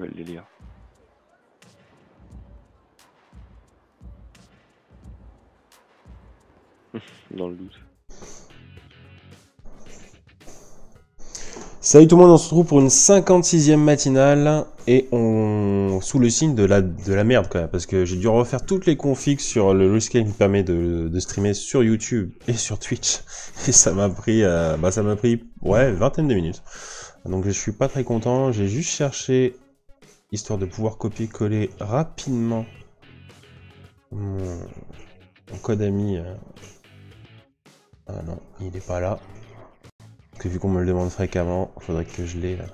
Ah. Je vais le lire. Dans le doute. Salut tout le monde, on se retrouve pour une 56e matinale et on sous le signe de la, de la merde quand même parce que j'ai dû refaire toutes les configs sur le logiciel qui me permet de, de streamer sur YouTube et sur Twitch et ça m'a pris euh, bah ça m'a pris ouais vingtaine de minutes donc je suis pas très content j'ai juste cherché histoire de pouvoir copier-coller rapidement mon, code ami euh. ah non il est pas là que vu qu'on me le demande fréquemment, il faudrait que je l'ai là.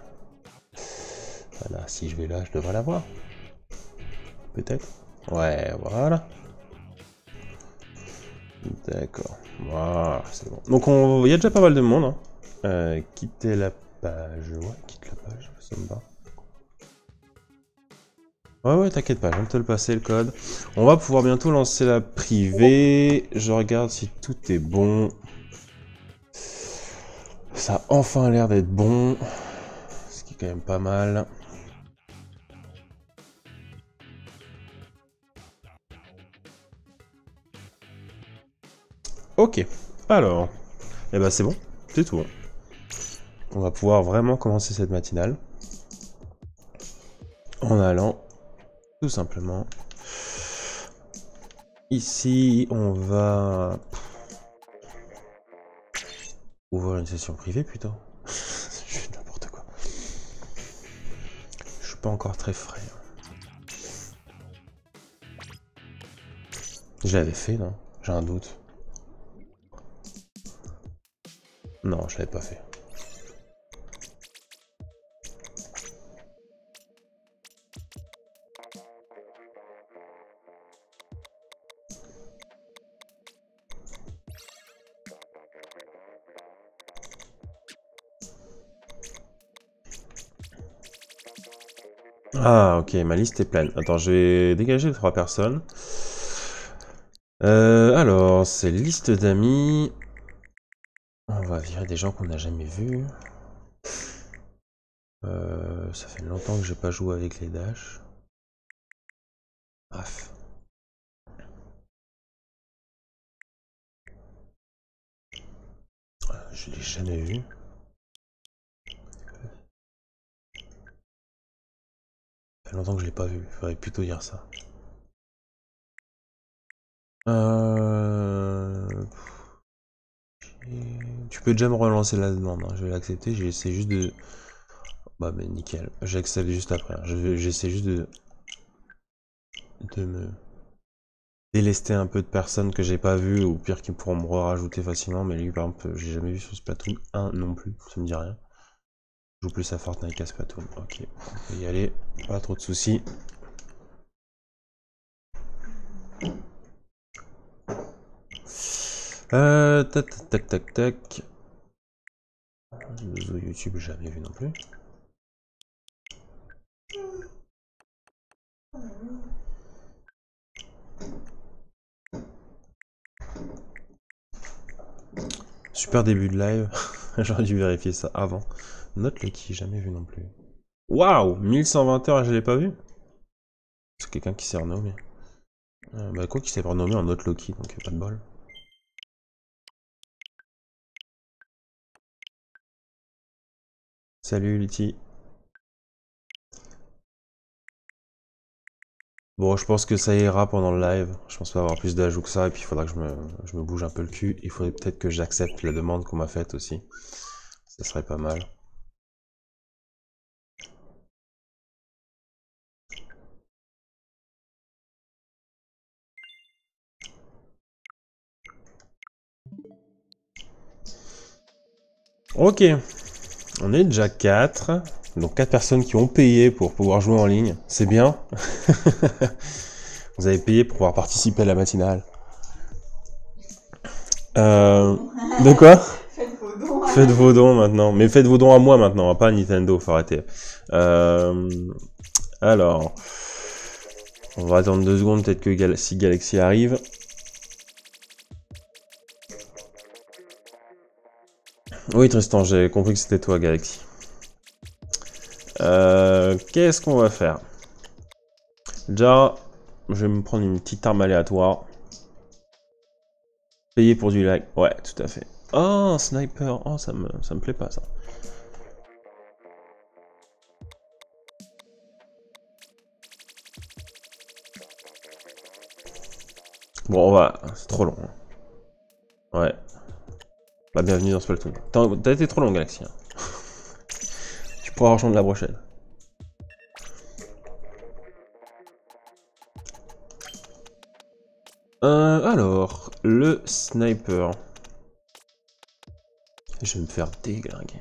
Voilà, si je vais là, je devrais l'avoir. Peut-être Ouais, voilà. D'accord. Voilà, c'est bon. Donc il y a déjà pas mal de monde. Hein. Euh, quitter la page. Ouais, quitte la page, ça me va. Ouais, ouais, t'inquiète pas, je de te le passer le code. On va pouvoir bientôt lancer la privée. Je regarde si tout est bon. Ça a enfin l'air d'être bon. Ce qui est quand même pas mal. Ok. Alors. Eh ben c'est bon. C'est tout. On va pouvoir vraiment commencer cette matinale. En allant tout simplement ici on va Ouvrir une session privée plutôt. je fais n'importe quoi. Je suis pas encore très frais. Je l'avais fait, non? J'ai un doute. Non, je l'avais pas fait. Ah, ok, ma liste est pleine. Attends, je vais dégager les trois personnes. Euh, alors, c'est liste d'amis. On va virer des gens qu'on n'a jamais vus. Euh, ça fait longtemps que j'ai pas joué avec les Dash. Bref. Je l'ai jamais vu. Longtemps que je l'ai pas vu, il faudrait plutôt dire ça. Euh... Tu peux déjà me relancer la demande, hein. je vais l'accepter, j'essaie juste de... Bah mais nickel, j'accepte juste après, hein. j'essaie juste de... de me délester un peu de personnes que j'ai pas vues ou pire qui pourront me rajouter facilement, mais lui par exemple j'ai jamais vu sur Splatoon 1 non plus, ça me dit rien joue plus à Fortnite qu'à Splatoon. Ok, on peut y aller, pas trop de soucis. Euh, tac tac tac tac. YouTube jamais vu non plus. Super début de live. J'aurais dû vérifier ça avant. Note Lucky, jamais vu non plus. Waouh 1120 heures je l'ai pas vu C'est quelqu'un qui s'est renommé. Euh, bah quoi qui s'est renommé en Note Loki, donc pas de bol. Salut Lutti. Bon, je pense que ça ira pendant le live. Je pense pas avoir plus d'ajouts que ça, et puis il faudra que je me, je me bouge un peu le cul. Il faudrait peut-être que j'accepte la demande qu'on m'a faite aussi. Ça serait pas mal. Ok, on est déjà 4. Donc 4 personnes qui ont payé pour pouvoir jouer en ligne. C'est bien. Vous avez payé pour pouvoir participer à la matinale. Euh, de quoi? Faites vos dons. Faites vos dons maintenant. Mais faites vos dons à moi maintenant, pas à Nintendo, faut arrêter. Euh, alors, on va attendre deux secondes, peut-être que si Galaxy arrive. Oui Tristan, j'ai compris que c'était toi Galaxy. Euh, Qu'est-ce qu'on va faire? Déjà, je vais me prendre une petite arme aléatoire. Payer pour du lag. Ouais, tout à fait. Oh, sniper. Oh, ça me, ça me plaît pas, ça. Bon, on va... C'est trop long. hein. Ouais. La bienvenue dans Splatoon. T'as été trop long, Galaxy. hein. tu pourras rejoindre la prochaine. Euh, alors, le sniper. Je vais me faire déglinguer.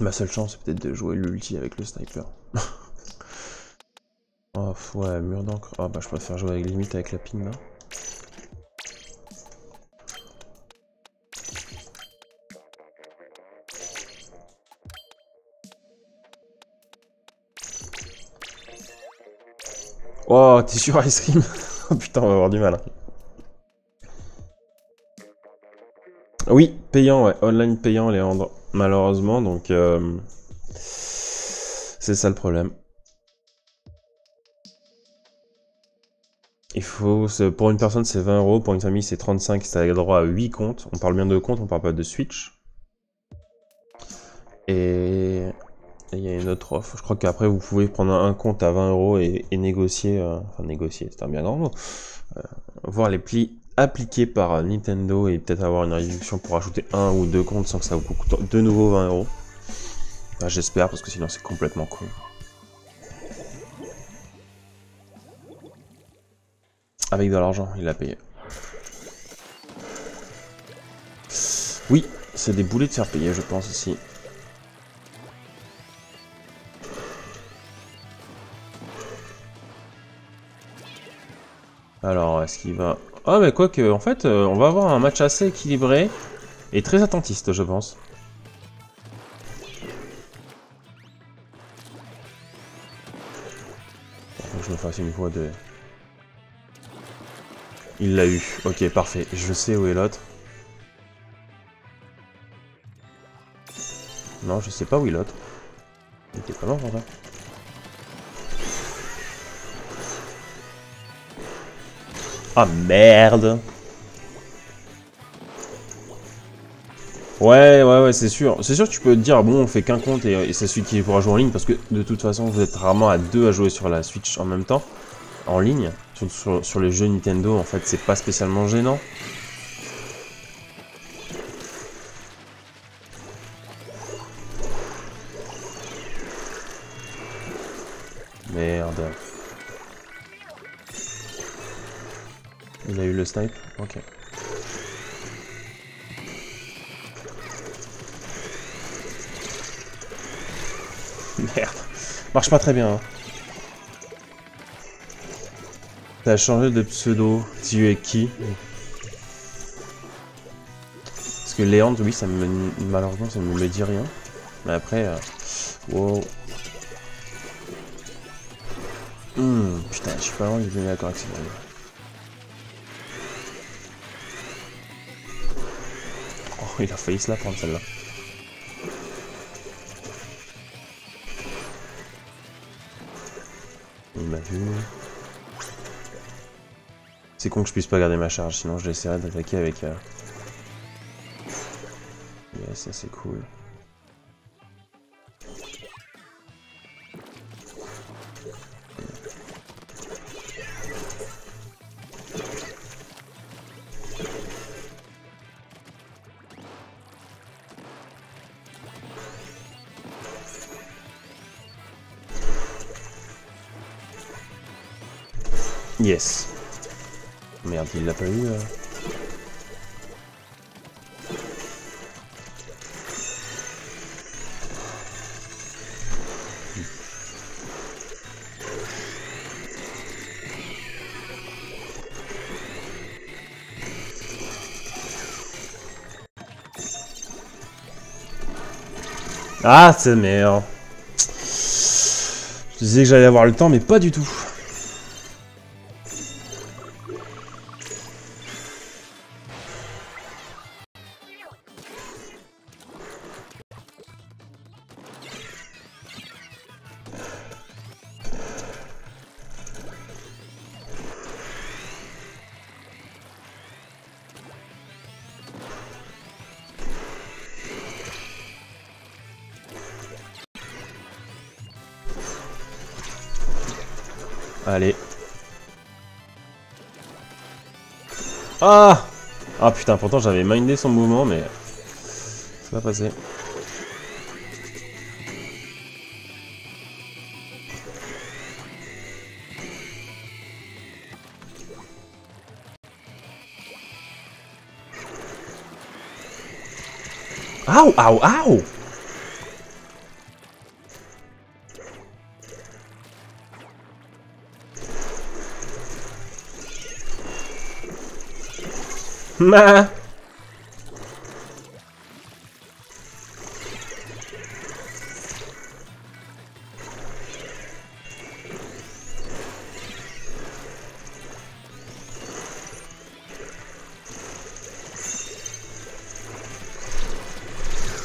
Ma seule chance, c'est peut-être de jouer l'ulti avec le sniper. oh, ouais, mur d'encre. Ah bah, je préfère jouer avec limite avec la ping là. Oh, t'es sur Ice Cream Oh putain, on va avoir du mal. Oui, payant, ouais. Online payant, Léandre. Malheureusement, donc... euh, C'est ça le problème. Il faut... Pour une personne, c'est 20 euros. Pour une famille, c'est 35. Ça a droit à 8 comptes. On parle bien de comptes, on parle pas de Switch. Et... et Il y a une autre offre. Je crois qu'après, vous pouvez prendre un compte à 20 euros et, négocier... euh, Enfin, négocier, c'est un bien grand mot. Euh, voir les plis appliqués par euh, Nintendo et peut-être avoir une réduction pour ajouter un ou deux comptes sans que ça vous coûte de nouveau 20 euros. Enfin, J'espère parce que sinon c'est complètement con. Avec de l'argent, il l'a payé. Oui, c'est des boulets de faire payer, je pense aussi. Alors, est-ce qu'il va... Ah, mais quoi que, en fait, euh, on va avoir un match assez équilibré et très attentiste, je pense. Faut que je me fasse une voix de... Il l'a eu. Ok, parfait. Je sais où est l'autre. Non, je sais pas où est l'autre. Il était pas mort pour ça. Ah merde Ouais, ouais, ouais, c'est sûr. C'est sûr tu peux dire, bon, on fait qu'un compte et, et c'est celui qui pourra jouer en ligne, parce que de toute façon, vous êtes rarement à deux à jouer sur la Switch en même temps, en ligne. Sur, sur les jeux Nintendo, en fait, c'est pas spécialement gênant. Marche pas très bien. Hein. T'as changé de pseudo. Tu es qui? Parce que Léandre, oui, ça me... malheureusement, ça ne me dit rien. Mais après... euh, Wow. Hmm, putain, je suis pas loin de donner la correction. Oh, il a failli se la prendre celle-là. C'est con que je puisse pas garder ma charge, sinon je l'essaierai d'attaquer avec... Euh... Ça c'est cool. Il l'a pas eu. euh. Ah, c'est merde. Je disais que j'allais avoir le temps, mais pas du tout. Allez. Ah Ah putain, pourtant j'avais mindé son mouvement, mais... C'est pas passé. Au, au, au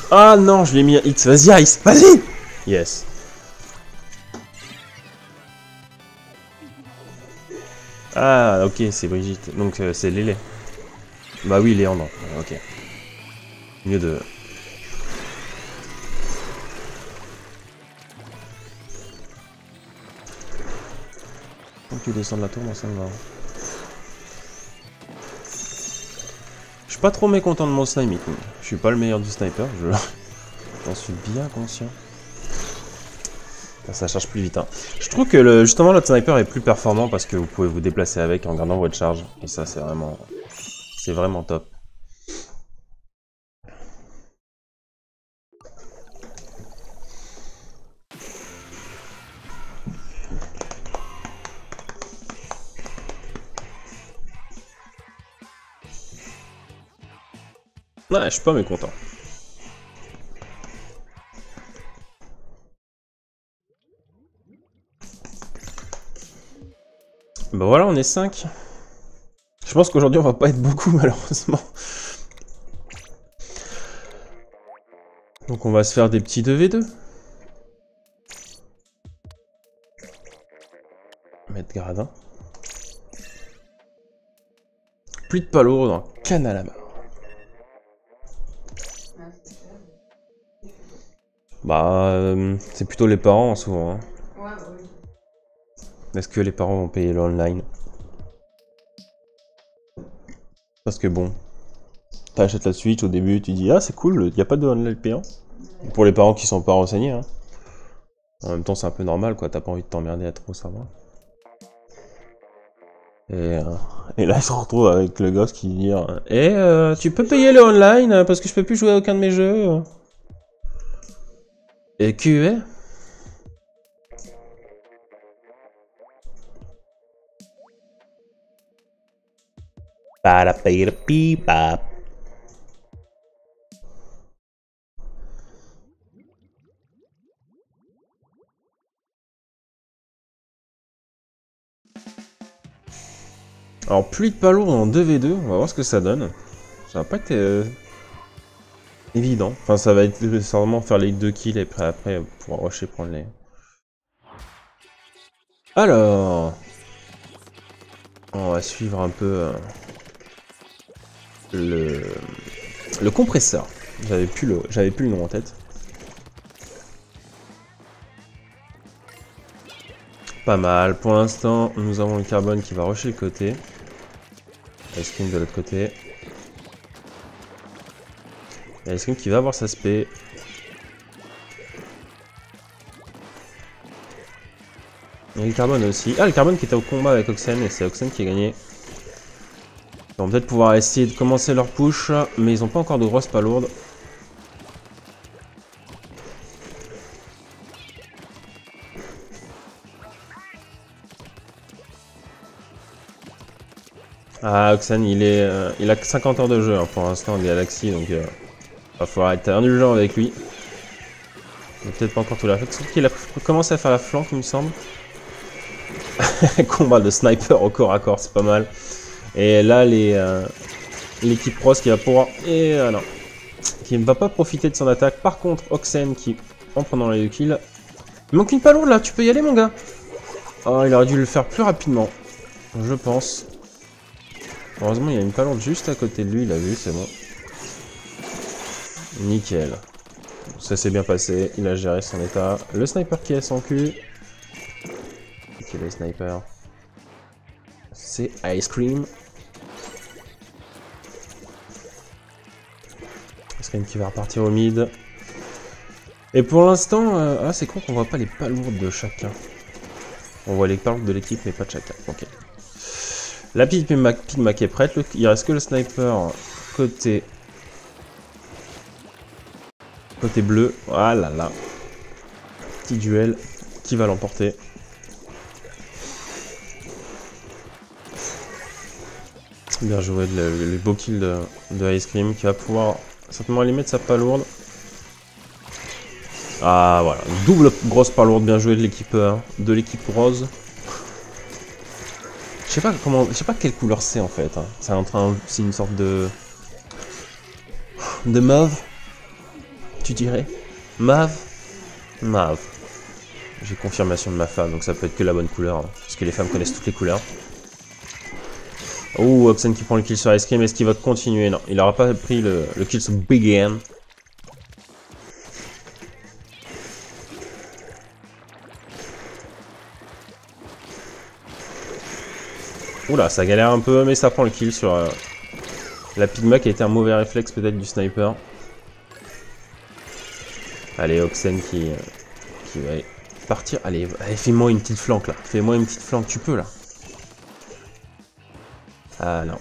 Ah non, je l'ai mis à X. Vas-y, Ice, vas-y Yes. Ah, ok, c'est Brigitte. Donc, euh, c'est Lélé. Bah oui, Léandre. Ok. Mieux de... Quand tu descends de la tour, moi ça me va. Je suis pas trop mécontent de mon sniping. Je suis pas le meilleur du sniper, je... J'en suis bien conscient. Ça charge plus vite. Hein. Je trouve que le, justement le sniper est plus performant parce que vous pouvez vous déplacer avec en gardant votre charge. Et ça c'est vraiment... C'est vraiment top. Ouais, je suis pas mécontent. Bah voilà, on est 5. Je pense qu'aujourd'hui on va pas être beaucoup malheureusement. Donc on va se faire des petits 2v2. Mettre gradin. Plus de palo dans canal à marre. Bah, euh, c'est plutôt les parents souvent. Hein. Ouais, bah. Est-ce que les parents vont payer le Parce que bon, t'achètes la Switch au début, tu dis ah c'est cool, il n'y a pas de online payant. Pour les parents qui sont pas renseignés. Hein. En même temps c'est un peu normal quoi, t'as pas envie de t'emmerder à trop savoir. Et, euh, et, là, il se retrouve avec le gosse qui dit Eh, euh, tu peux payer le online parce que je peux plus jouer à aucun de mes jeux. Et QE Alors, pluie de palo en 2v2, on va voir ce que ça donne. Ça va pas euh, évident. Enfin, ça va être nécessairement faire les deux kills et après, après pour rusher prendre les... Alors... On va suivre un peu euh, le, le compresseur. J'avais plus le j'avais plus le nom en tête. Pas mal. Pour l'instant, nous avons le carbone qui va rusher le côté. Ice cream de l'autre côté. Cream qui va avoir sa spé. Et le carbone aussi. Ah, le carbone qui était au combat avec Oxen, et c'est Oxen qui a gagné. Ils vont peut-être pouvoir essayer de commencer leur push, mais ils n'ont pas encore de grosses pas lourdes. Ah, Oxen, il, est, euh, il a 50 heures de jeu hein, pour l'instant en Galaxy, donc euh, va falloir être indulgent avec lui. Peut-être pas encore tout la fait. Sauf qu'il a commencé à faire la flanque, il me semble. Combat de sniper au corps à corps, c'est pas mal. Et là, euh, l'équipe euh, qui va pouvoir... Et euh, non. Qui ne va pas profiter de son attaque. Par contre, Oxen qui, en prenant les deux kills... Il manque une palourde là, tu peux y aller mon gars Oh, il aurait dû le faire plus rapidement. Je pense. Heureusement, il y a une palourde juste à côté de lui, il a vu, c'est bon. Nickel. Ça s'est bien passé, il a géré son état. Le sniper qui est sans cul. Qui est le sniper? C'est Ice Cream. Ice Cream qui va repartir au mid. Et pour l'instant, euh, ah, c'est con qu'on voit pas les pas lourdes de chacun. On voit les pas lourdes de l'équipe, mais pas de chacun. Ok. La Pigmac est prête. il reste que le sniper côté côté bleu. Ah là là. Petit duel. Qui va l'emporter Bien joué, le, beau kill de, Ice Cream qui va pouvoir certainement aller mettre sa pas lourde. Ah voilà, double grosse pas lourde, bien joué de l'équipe euh, de l'équipe rose. Je sais pas comment, je sais pas quelle couleur c'est en fait. Hein. C'est en train, une sorte de de mauve. Tu dirais Mauve? Mauve. J'ai confirmation de ma femme, donc ça peut être que la bonne couleur, hein, parce que les femmes connaissent toutes les couleurs. Oh, Oxen qui prend le kill sur Ice Cream, est-ce qu'il va continuer? Non, il n'aura pas pris le, le kill sur Big M. Oula, ça galère un peu, mais ça prend le kill sur euh, la Pigma qui a été un mauvais réflexe peut-être du sniper. Allez, Oxen qui, euh, qui va partir. Allez, fais-moi une petite flanque là. Fais-moi une petite flanque, tu peux là. Ah non.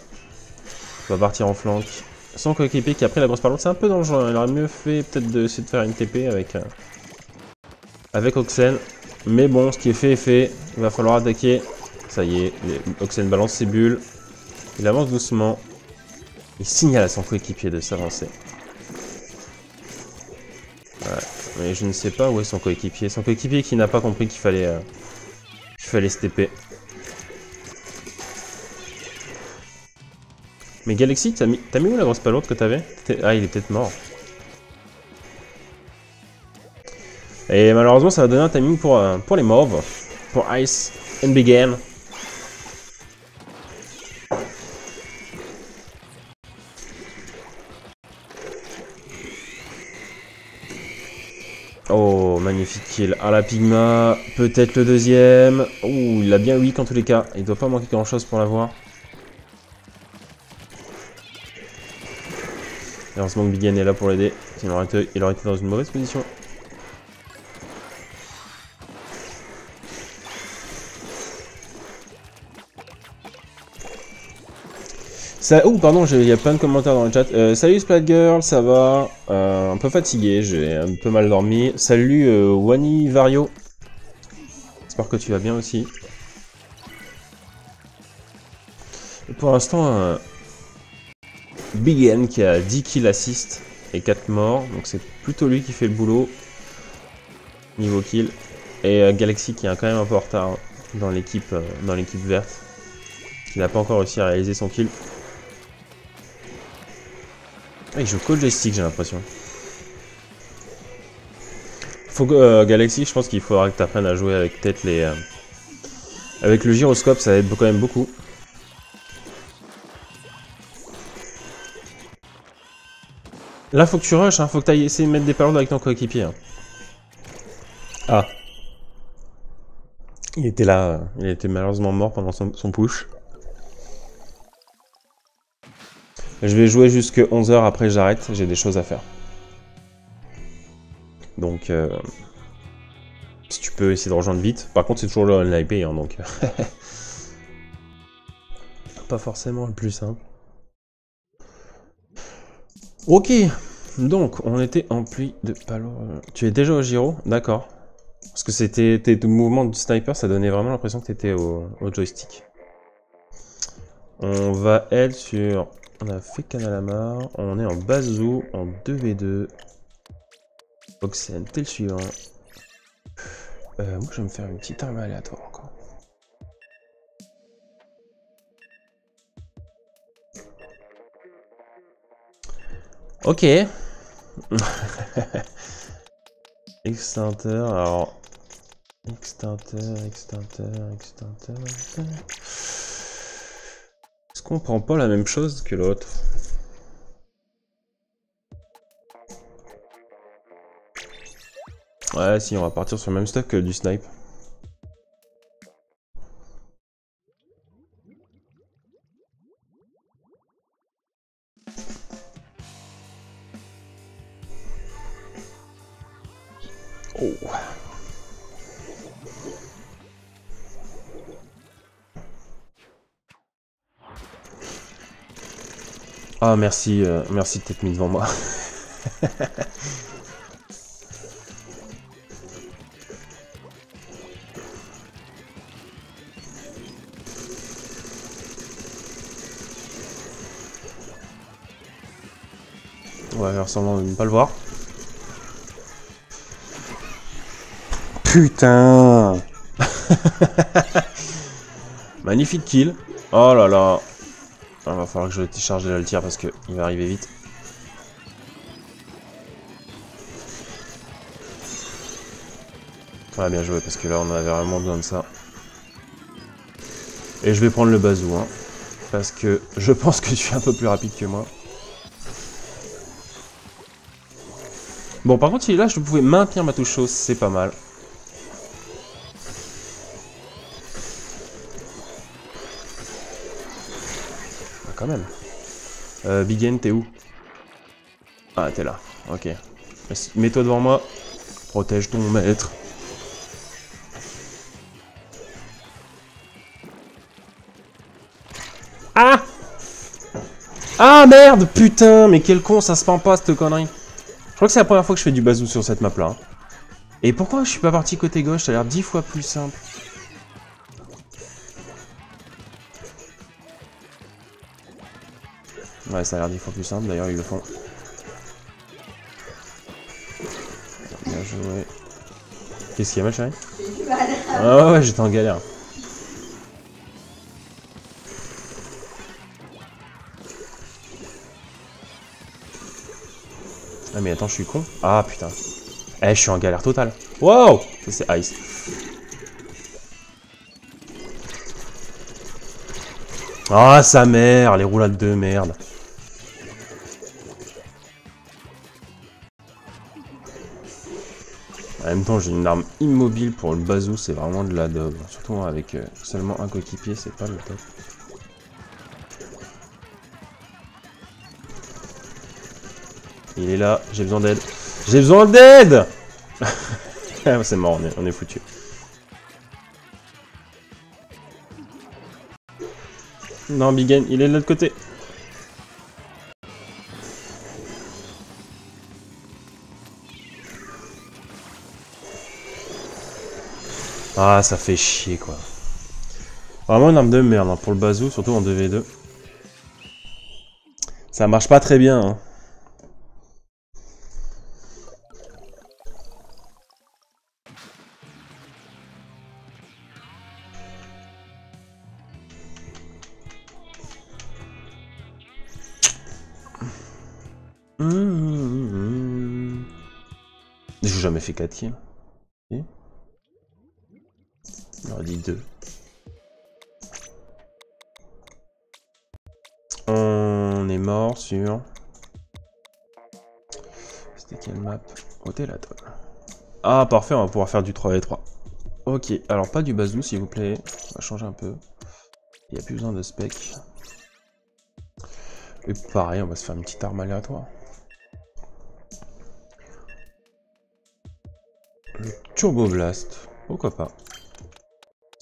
On va partir en flanque. Son coéquipier qui a pris la grosse parlante, c'est un peu dangereux. Il aurait mieux fait peut-être d'essayer de faire une TP avec, euh, avec Oxen. Mais bon, ce qui est fait est fait. Il va falloir attaquer. Ça y est, Oxen balance ses bulles. Il avance doucement. Il signale à son coéquipier de s'avancer. Ouais, mais je ne sais pas où est son coéquipier. Son coéquipier qui n'a pas compris qu'il fallait, euh, qu'il fallait se TP. Mais Galaxy, t'as mis, où la grosse palourde que t'avais Ah, il est peut-être mort. Et malheureusement, ça va donner un timing pour, euh, pour les mauves. Pour Ice and Begin. Oh, magnifique kill. Ah, la Pigma. Peut-être le deuxième. Oh, il a bien weak en tous les cas. Il doit pas manquer grand chose pour l'avoir. Heureusement que Bigan est là pour l'aider, il aurait, été, dans une mauvaise position. Oh pardon, il y a plein de commentaires dans le chat. Euh, salut Splatgirl, ça va? Euh, Un peu fatigué, j'ai un peu mal dormi. Salut euh, Wani Vario. J'espère que tu vas bien aussi. pour l'instant, Big N qui a 10 kills assist et 4 morts. Donc c'est plutôt lui qui fait le boulot. Niveau kill. Et euh, Galaxy qui est quand même un peu en retard dans l'équipe euh, dans l'équipe verte. Qui n'a pas encore réussi à réaliser son kill. Ah, il joue cold joystick j'ai l'impression. Faut euh, Galaxy, je pense qu'il faudra que tu apprennes à jouer avec peut-être les... avec le gyroscope, ça aide quand même beaucoup. Là, faut que tu rushes, hein. faut que tu ailles essayer de mettre des palourdes avec ton coéquipier. Hein. Ah. Il était là, il était malheureusement mort pendant son, push. Je vais jouer jusque 11h, après j'arrête, j'ai des choses à faire. Donc, euh, si tu peux essayer de rejoindre vite. Par contre, c'est toujours le online hein, donc... Pas forcément le plus simple. Ok, donc on était en pluie de palo. Tu es déjà au gyro D'accord. Parce que c'était tes mouvements de sniper, ça donnait vraiment l'impression que tu étais au, joystick. On va être sur... On a fait Kanalamar, on est en Bazou, en 2v2. Oxen, t'es le suivant. Euh, moi je vais me faire une petite arme aléatoire encore. Ok. extincteur, alors... Extincteur, extincteur, extincteur... Est-ce qu'on prend pas la même chose que l'autre? Ouais, si, on va partir sur le même stuff que du snipe. Ah merci, euh, merci de t'être mis devant moi. On va de ne pas le voir. Putain Magnifique kill. Oh là là. Il va falloir que je décharge l'altière parce qu'il va arriver vite. Ouais, bien joué parce que là on avait vraiment besoin de ça. Et je vais prendre le bazou, hein, parce que je pense que je suis un peu plus rapide que moi. Bon, par contre, il est là, je pouvais maintenir ma touche chausse, c'est pas mal. Quand. Euh, Bigen, t'es où? Ah, t'es là. Ok. Mets-toi devant moi. Protège ton maître. Ah Ah merde Putain Mais quel con, ça se pend pas cette connerie. Je crois que c'est la première fois que je fais du bazou sur cette map là. Et pourquoi je suis pas parti côté gauche? Ça a l'air dix fois plus simple. Ouais, ça a l'air dix fois plus simple, d'ailleurs ils le font. Bien joué. Qu'est-ce qu'il y a, ma chérie Ah ouais, j'étais en galère. Ah mais attends, je suis con. Ah putain. Eh, je suis en galère totale. Wow Ça c'est Ice. Ah sa mère, les roulades de merde. Temps, j'ai une arme immobile pour le bazou, c'est vraiment de la dobe. Surtout avec euh, seulement un coéquipier, c'est pas le top. Il est là, j'ai besoin d'aide. J'ai besoin d'aide C'est mort, on est, foutu. Non, Bigen, il est de l'autre côté. Ah, ça fait chier, quoi. Vraiment une arme de merde, hein, pour le bazou, surtout en 2v2. Ça marche pas très bien, hein. J'ai jamais fait 4 kills. On aurait dit 2. On est mort sur... C'était quelle map? Oh, là, toi. Ah, parfait, on va pouvoir faire du 3v3. Ok, alors pas du bazou, s'il vous plaît. On va changer un peu. Il n'y a plus besoin de spec. Et pareil, on va se faire une petite arme aléatoire. Le Turbo Blast. Pourquoi pas?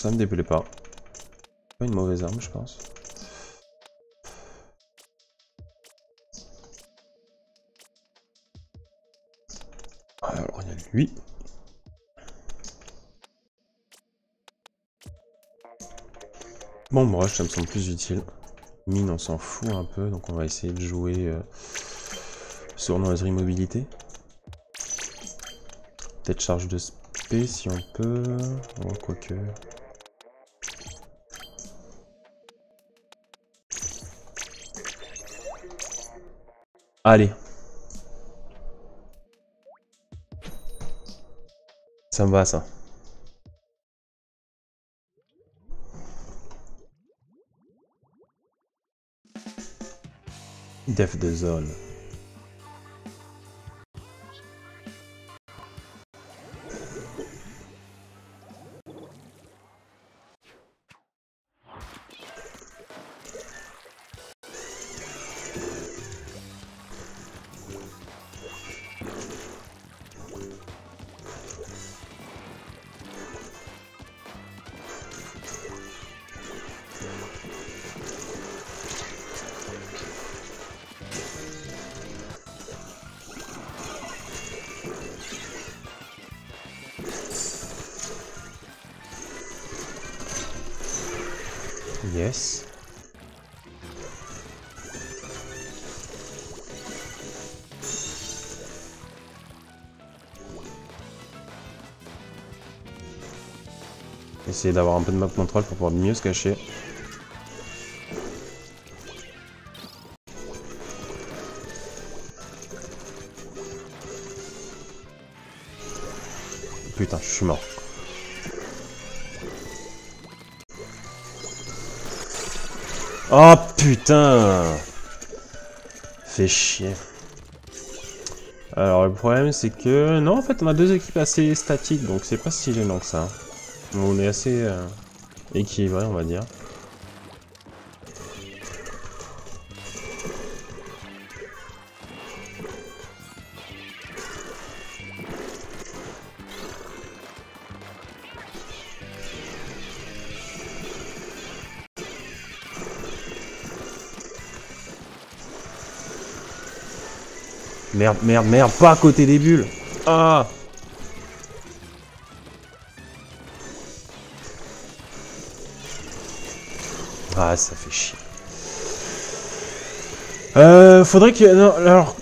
Ça me déplaît pas. Pas une mauvaise arme, je pense. Alors, il y a lui. Bon, moi, ça me semble plus utile. Mine, on s'en fout un peu, donc on va essayer de jouer euh, sur notre immobilité. Peut-être charge de spé si on peut. Oh, quoique. Allez. Ça me va ça. Def de zone. Essayer d'avoir un peu de map control pour pouvoir mieux se cacher. Putain, je suis mort. Oh putain Fait chier. Alors le problème c'est que... Non en fait on a deux équipes assez statiques donc c'est pas si gênant que ça. On est assez euh, équilibré on va dire. Merde, merde, merde, pas à côté des bulles. Ah Ah, ça fait chier. Euh, faudrait que... Non, alors,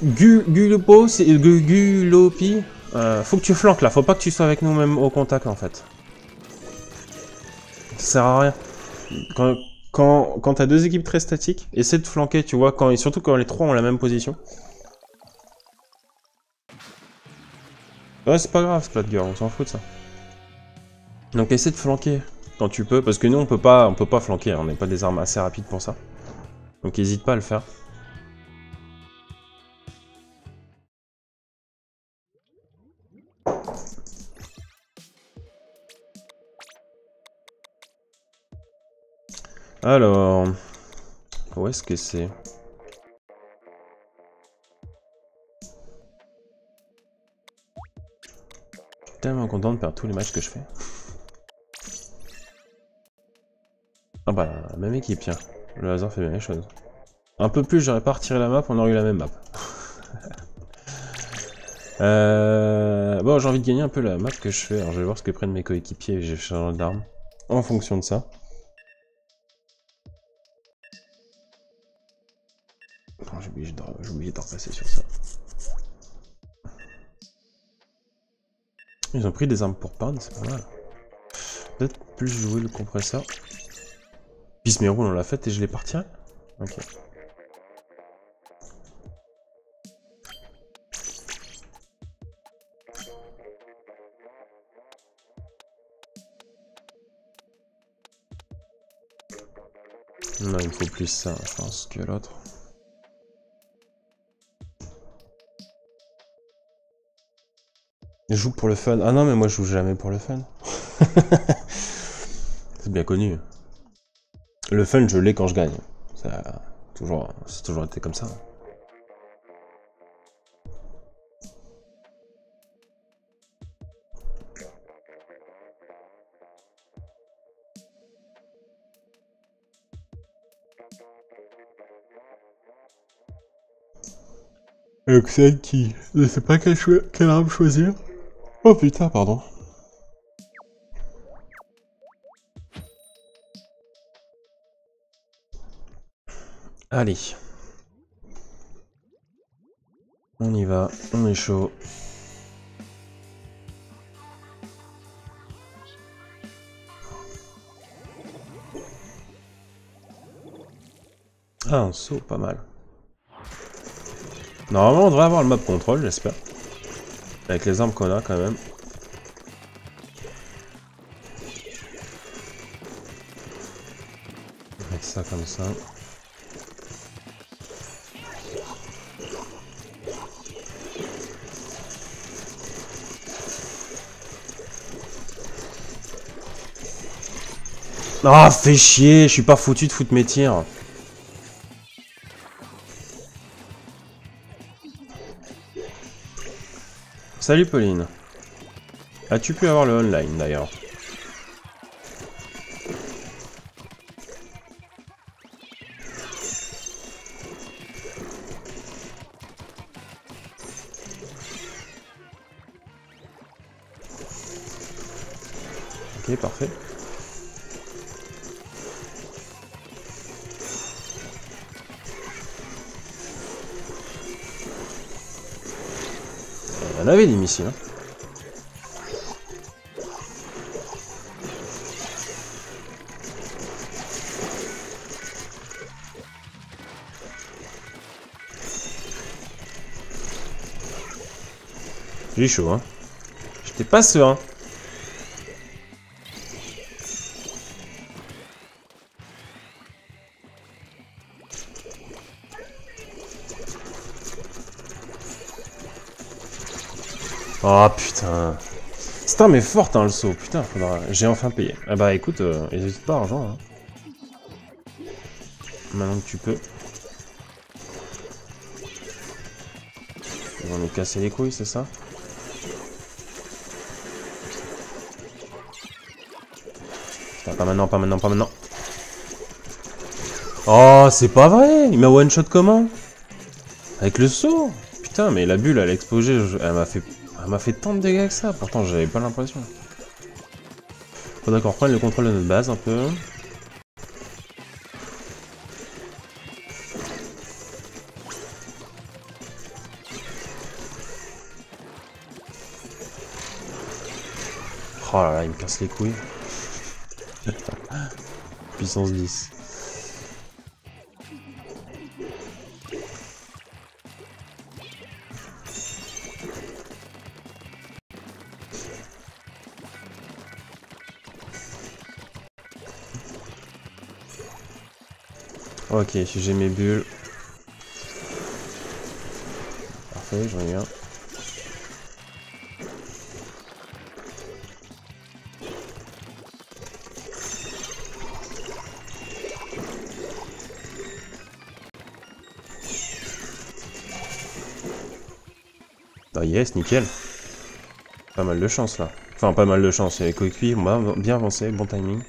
c'est... Gu, Gulopi, euh, faut que tu flanques là, faut pas que tu sois avec nous même au contact en fait. Ça sert à rien. Quand, quand, t'as deux équipes très statiques, essaie de flanquer, tu vois, quand, et surtout quand les trois ont la même position. Ouais, c'est pas grave, Splatgirl, on s'en fout de ça. Donc essaie de flanquer quand tu peux, parce que nous on peut pas, on peut pas flanquer, hein, on n'est pas des armes assez rapides pour ça. Donc hésite pas à le faire. Alors, où est-ce que c'est? Tellement content de perdre tous les matchs que je fais. Ah bah, même équipe, tiens. Le hasard fait bien les choses. Un peu plus, j'aurais pas retiré la map, on aurait eu la même map. euh... Bon, j'ai envie de gagner un peu la map que je fais. Alors, je vais voir ce que prennent mes coéquipiers j'ai changé d'arme. En fonction de ça. J'ai oublié de repasser sur ça. Ils ont pris des armes pour pound, c'est pas mal. Peut-être plus jouer le compresseur. Bismerou, on l'a fait et je l'ai parti. Ok. Non, il me faut plus ça, je pense, que l'autre. Je joue pour le fun. Ah non, mais moi je joue jamais pour le fun. c'est bien connu. Le fun, je l'ai quand je gagne. Ça toujours, c'est toujours été comme ça. Oxen qui ne sait pas quelle, quelle arme choisir. Oh putain, pardon. Allez. On y va, on est chaud. Ah, un saut, pas mal. Normalement, on devrait avoir le map control, j'espère. Avec les armes qu'on a quand même. Avec ça comme ça. Ah, fais chier, je suis pas foutu de foutre mes tirs. Salut Pauline. As-tu pu avoir le online d'ailleurs? Des. Hein. J'ai chaud, hein. J'étais pas serein. Oh putain. C'est un mais forte hein, le saut. Putain, j'ai enfin payé. Ah bah écoute, euh, n'hésite pas argent. Hein. Maintenant que tu peux. Ils vont nous casser les couilles, c'est ça? Pas maintenant, pas maintenant, pas maintenant. Oh, c'est pas vrai Il m'a one-shot comment? Avec le saut? Putain, mais la bulle, elle a explosé, elle m'a fait elle m'a fait tant de dégâts que ça, pourtant j'avais pas l'impression. Faudrait qu'on reprenne le contrôle de notre base un peu. Oh là là, il me casse les couilles. Puissance 10. Ok, j'ai mes bulles. Parfait, j'en ai un. Ah yes, nickel. Pas mal de chance là. Enfin, pas mal de chance. Les coéquipiers ont bien avancé, bon timing.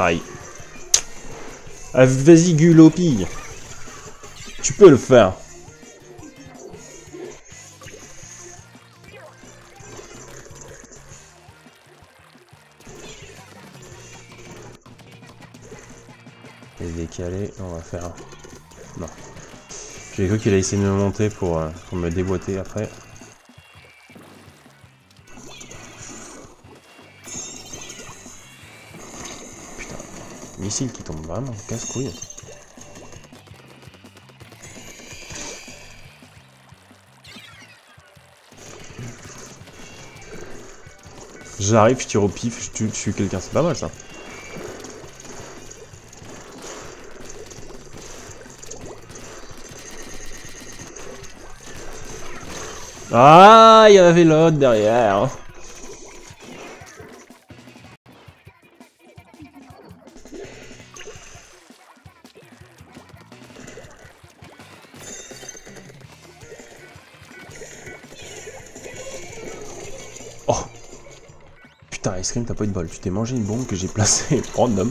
Aïe. Ah, Vas-y, Gulopi. Tu peux le faire. Et décaler, on va faire... Non. J'ai cru qu'il a essayé de me monter pour, euh, pour me déboîter après. Missile qui tombe vraiment casse-couille. J'arrive, je tire au pif, je tue, je tue quelqu'un, c'est pas mal ça. Ah, il y avait l'autre derrière. T'as pas eu de bol. Tu t'es mangé une bombe que j'ai placée random.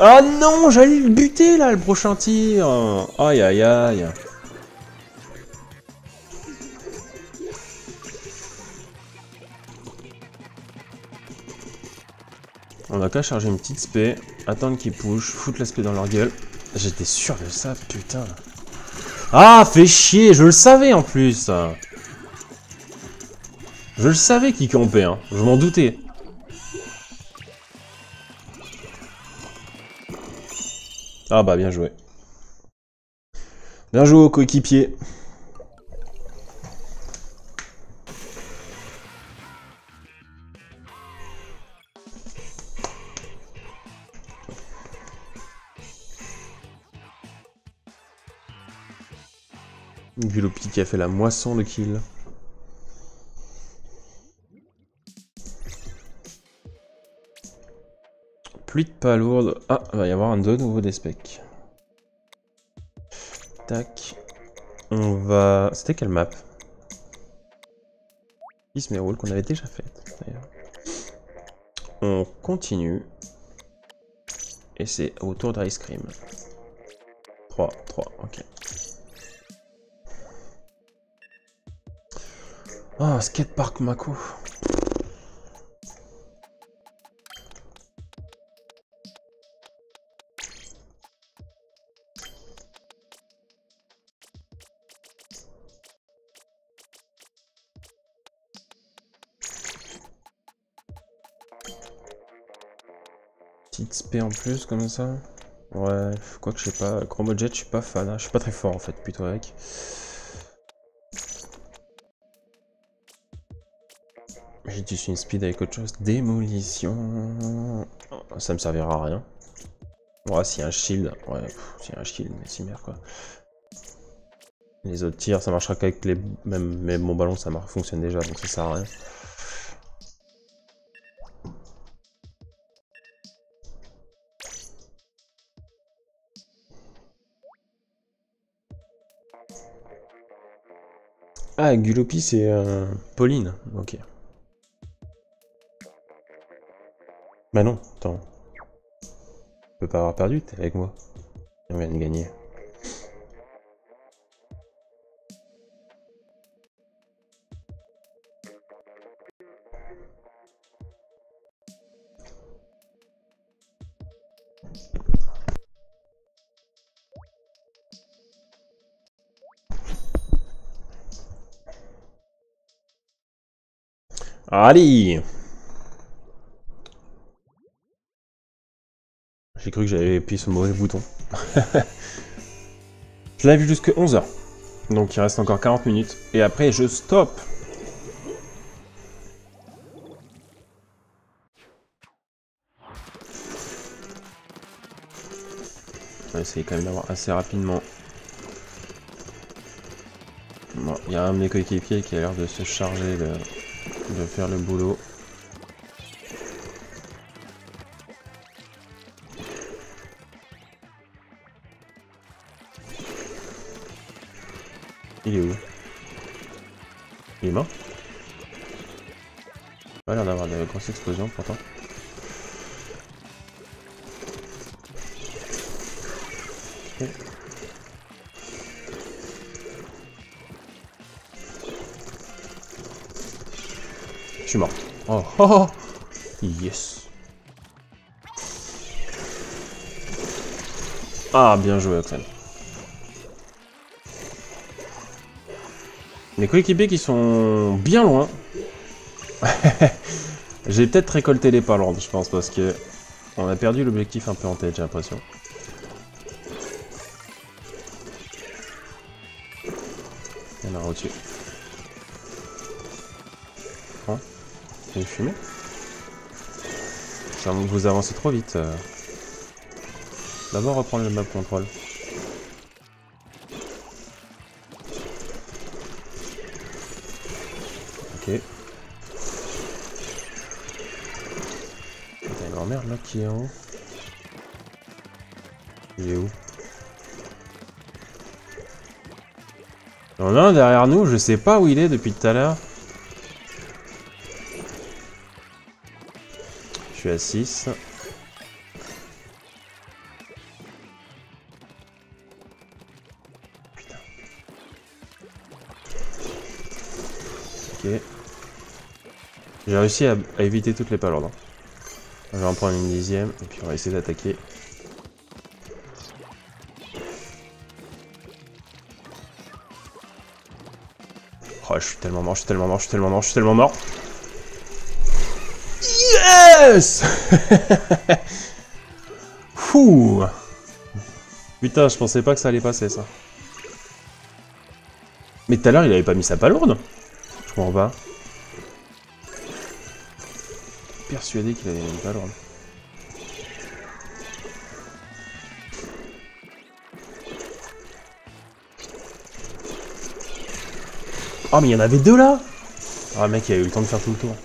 Ah non, j'allais le buter là, le prochain tir. Aïe aïe aïe. On a qu'à charger une petite spé, attendre qu'ils push, foutre la spé dans leur gueule. J'étais sûr de ça, putain. Ah, fais chier, je le savais en plus. Je le savais qui campait, hein. Je m'en doutais. Ah bah, bien joué. Bien joué au coéquipier. Gulopi qui a fait la moisson de kill. Pluie de pas lourde. Ah, il va y avoir un de nouveau des specs. Tac. On va... C'était quelle map? Ismerul qu'on avait déjà faite. On continue. Et c'est autour d'Ice Cream. 3, 3, ok. Oh, skatepark Mako. En plus comme ça. Ouais, quoi que je sais pas, Chromojet, je suis pas fan, hein. je suis pas très fort en fait, plutôt avec. J'utilise une speed avec autre chose. Démolition. Ça me servira à rien. Ouais, a un shield. Ouais, a un shield, mais c'est merde quoi. Les autres tirs, ça marchera qu'avec les. Même, mais mon ballon, ça fonctionne déjà, donc ça sert à rien. Ah, Gulopi, c'est Pauline. Ok. Bah non, attends. Tu peux pas avoir perdu, t'es avec moi. On vient de gagner. Allez J'ai cru que j'avais appuyé sur le mauvais bouton. je live jusqu'à 11h. Donc il reste encore 40 minutes. Et après, je stop On va essayer quand même d'avoir assez rapidement. Bon, il y a un de mes coéquipiers qui a l'air de se charger de, de faire le boulot. Il est où? Il est mort? Pas d'avoir des grosses explosions pourtant. Oh, oh, oh Yes Ah, bien joué, Oxen. Les coéquipiers qui sont bien loin. j'ai peut-être récolté les palourdes, je pense, parce que on a perdu l'objectif un peu en tête, j'ai l'impression. Il y en a au-dessus. Une fumée Vous avancez trop vite. Euh. D'abord reprendre le map control. Ok. Une grand-mère là qui est en haut. Il est où? Il y en a un derrière nous, je sais pas où il est depuis tout à l'heure. À 6. J'ai réussi à, éviter toutes les palourdes. Hein. Je vais en prendre une dixième, et puis on va essayer d'attaquer. Oh, je suis tellement mort, je suis tellement mort, je suis tellement mort, je suis tellement mort. Fou Putain, je pensais pas que ça allait passer, ça. Mais tout à l'heure, il avait pas mis sa palourde Je comprends pas. persuadé qu'il avait une palourde. Oh mais il y en avait deux là Ah mec il a eu le temps de faire tout le tour.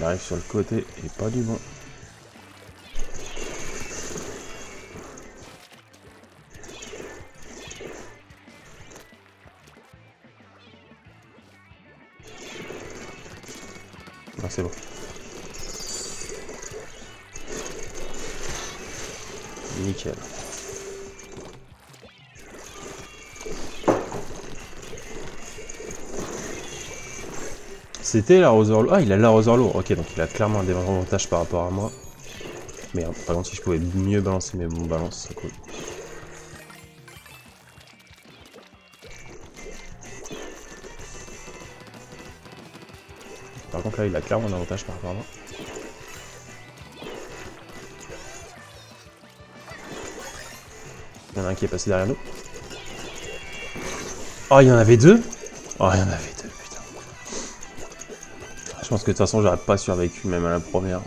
Qu'il arrive sur le côté et pas du bon. C'était l'arroseur lourd. Ah, il a l'arroseur lourd. Ok, donc il a clairement un désavantage par rapport à moi. Merde, par contre, si je pouvais mieux balancer mes bons balances, c'est cool. Par contre là il a clairement un avantage par rapport à moi. Il y en a un qui est passé derrière nous. Oh, il y en avait deux? Oh, il y en avait deux. Je pense que de toute façon, j'aurais pas survécu même à la première.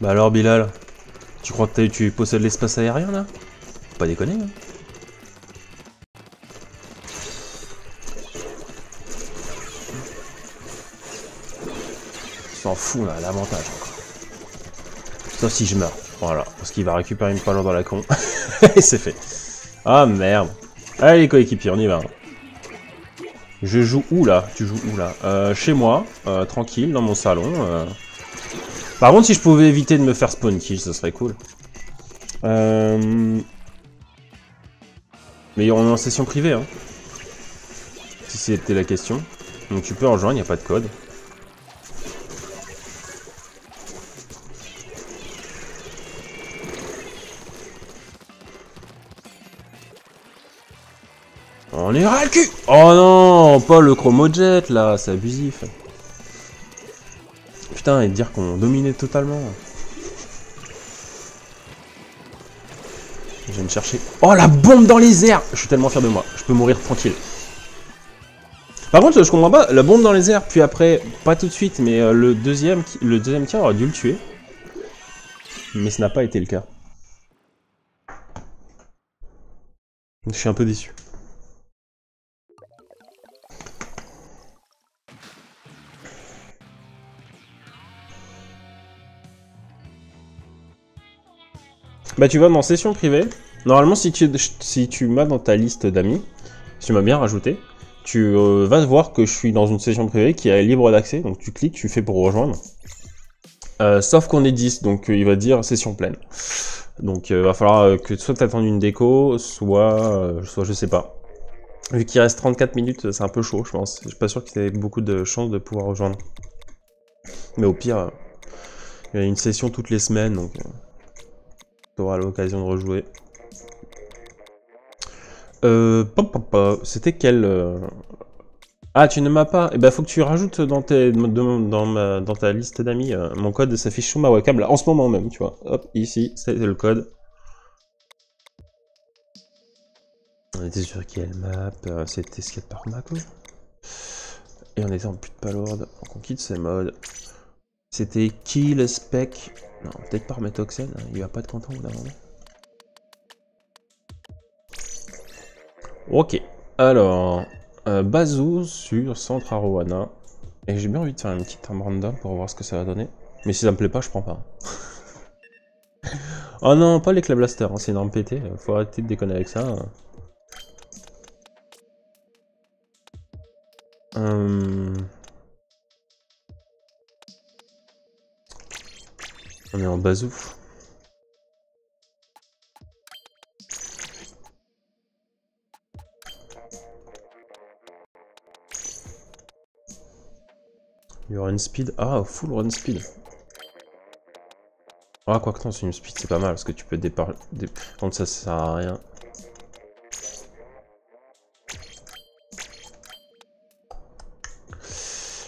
Bah alors, Bilal Tu crois que tu possèdes l'espace aérien, là? Pas déconner, hein s'en fout, là, l'avantage, encore. Sauf si je meurs. Voilà, parce qu'il va récupérer une palourde dans la con. Et c'est fait. Ah merde. Allez les coéquipiers, on y va. Je joue où là? Tu joues où là? Euh, Chez moi, euh, tranquille, dans mon salon. Euh. Par contre, si je pouvais éviter de me faire spawn kill, ce serait cool. Mais on est en session privée, hein. Si c'était la question. Donc tu peux rejoindre, il n'y a pas de code. On est ras le cul Oh non Pas le chromojet là, c'est abusif. Putain, et dire qu'on dominait totalement. Je vais me chercher. Oh la bombe dans les airs Je suis tellement fier de moi, je peux mourir tranquille. Par contre, je comprends pas, la bombe dans les airs, puis après, pas tout de suite, mais euh, le deuxième, le deuxième tir aurait dû le tuer. Mais ce n'a pas été le cas. Je suis un peu déçu. Bah tu vas dans session privée. Normalement si tu, si tu m'as dans ta liste d'amis, si tu m'as bien rajouté, tu euh, vas voir que je suis dans une session privée qui est libre d'accès. Donc tu cliques, tu fais pour rejoindre. Euh, sauf qu'on est 10, donc euh, il va dire session pleine. Donc il va falloir que soit tu attendes une déco, soit, soit je sais pas. Vu qu'il reste 34 minutes, c'est un peu chaud je pense. Je suis pas sûr qu'il ait beaucoup de chances de pouvoir rejoindre. Mais au pire, il y a une session toutes les semaines, donc tu auras l'occasion de rejouer. Euh, C'était quel... Euh, ah, tu ne m'as pas Eh ben, faut que tu rajoutes dans, ta liste d'amis. Euh, mon code s'affiche sur ma webcam, en ce moment même, tu vois. Hop, ici, c'est le code. On était sur quelle map euh, C'était Skatepark Map, Et on était en plus de palourde, on quitte ces modes. C'était le spec Peut-être pas remettre hein, il va pas être content au moment. Ok, alors, euh, Bazou sur Centre Arowana. Et j'ai bien envie de faire une petite arme pour voir ce que ça va donner. Mais si ça me plaît pas, je prends pas. oh non, pas l'éclat blaster, hein, c'est une arme pétée. Faut arrêter de déconner avec ça. Hum... On est en bazou. Il y aura une speed. Ah, full run speed. Ah, quoi que non, une speed, c'est pas mal parce que tu peux départ. Dé... Quand ça, ça sert à rien.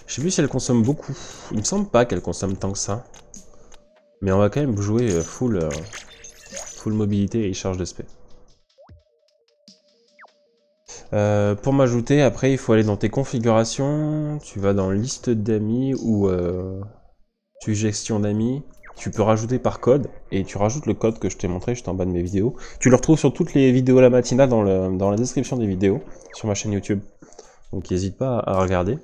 Je sais plus si elle consomme beaucoup. Il me semble pas qu'elle consomme tant que ça. Mais on va quand même jouer euh, full, euh, full mobilité et charge de. Euh, pour m'ajouter, après, il faut aller dans tes configurations. Tu vas dans liste d'amis ou suggestion d'amis. Tu peux rajouter par code et tu rajoutes le code que je t'ai montré juste en bas de mes vidéos. Tu le retrouves sur toutes les vidéos la matinale dans, dans la description des vidéos sur ma chaîne YouTube. Donc n'hésite pas à regarder.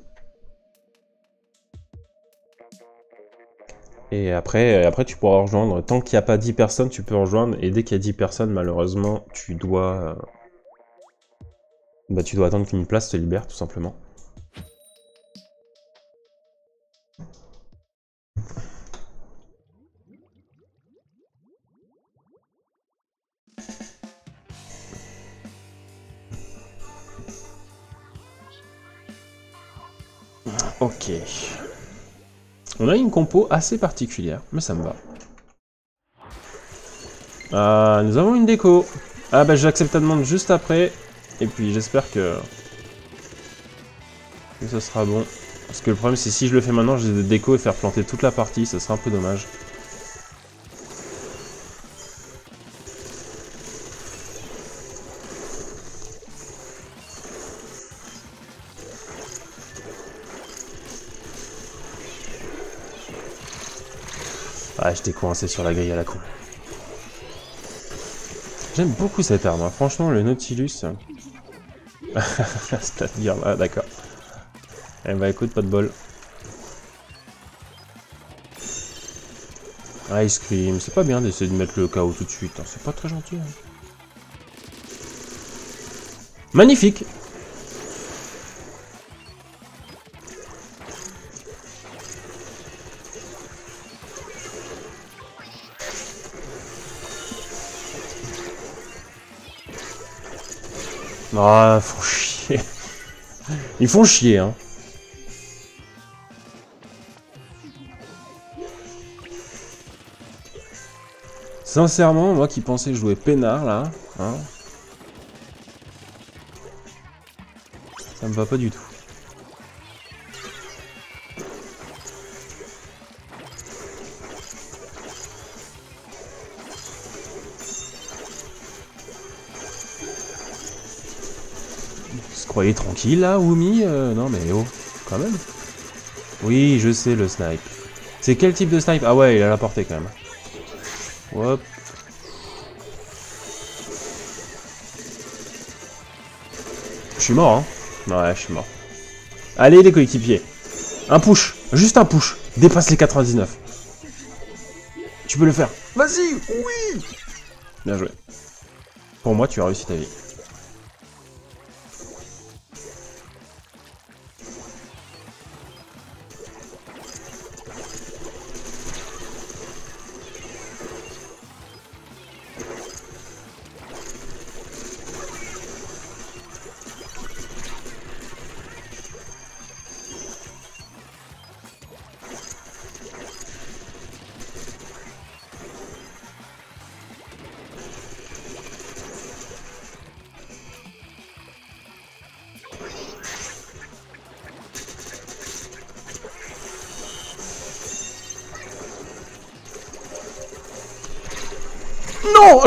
Et après, après, tu pourras rejoindre. Tant qu'il n'y a pas 10 personnes, tu peux rejoindre. Et dès qu'il y a 10 personnes, malheureusement, tu dois... Euh, bah, tu dois attendre qu'une place te libère, tout simplement. Ok. On a une compo assez particulière, mais ça me va. Ah, nous avons une déco. Ah bah j'accepte ta demande juste après. Et puis j'espère que... que ce sera bon. Parce que le problème c'est si je le fais maintenant, j'ai des déco et faire planter toute la partie, ça serait un peu dommage. Ah, j'étais coincé sur la grille à la con. J'aime beaucoup cette arme, hein. franchement, le Nautilus. Splatgear, ah d'accord. Eh bah écoute, pas de bol. Ice cream, c'est pas bien d'essayer de mettre le chaos tout de suite, hein. c'est pas très gentil. Hein. Magnifique Ah, font chier. Ils font chier, hein. Sincèrement, moi qui pensais jouer peinard, là, hein, ça me va pas du tout. Croyez tranquille là, Wumi euh, Non mais oh, quand même. Oui, je sais le snipe. C'est quel type de snipe? Ah ouais, il a la portée quand même. Hop. Je suis mort, hein Ouais, je suis mort. Allez les coéquipiers. Un push, juste un push. Dépasse les 99. Tu peux le faire. Vas-y, oui Bien joué. Pour moi, tu as réussi ta vie.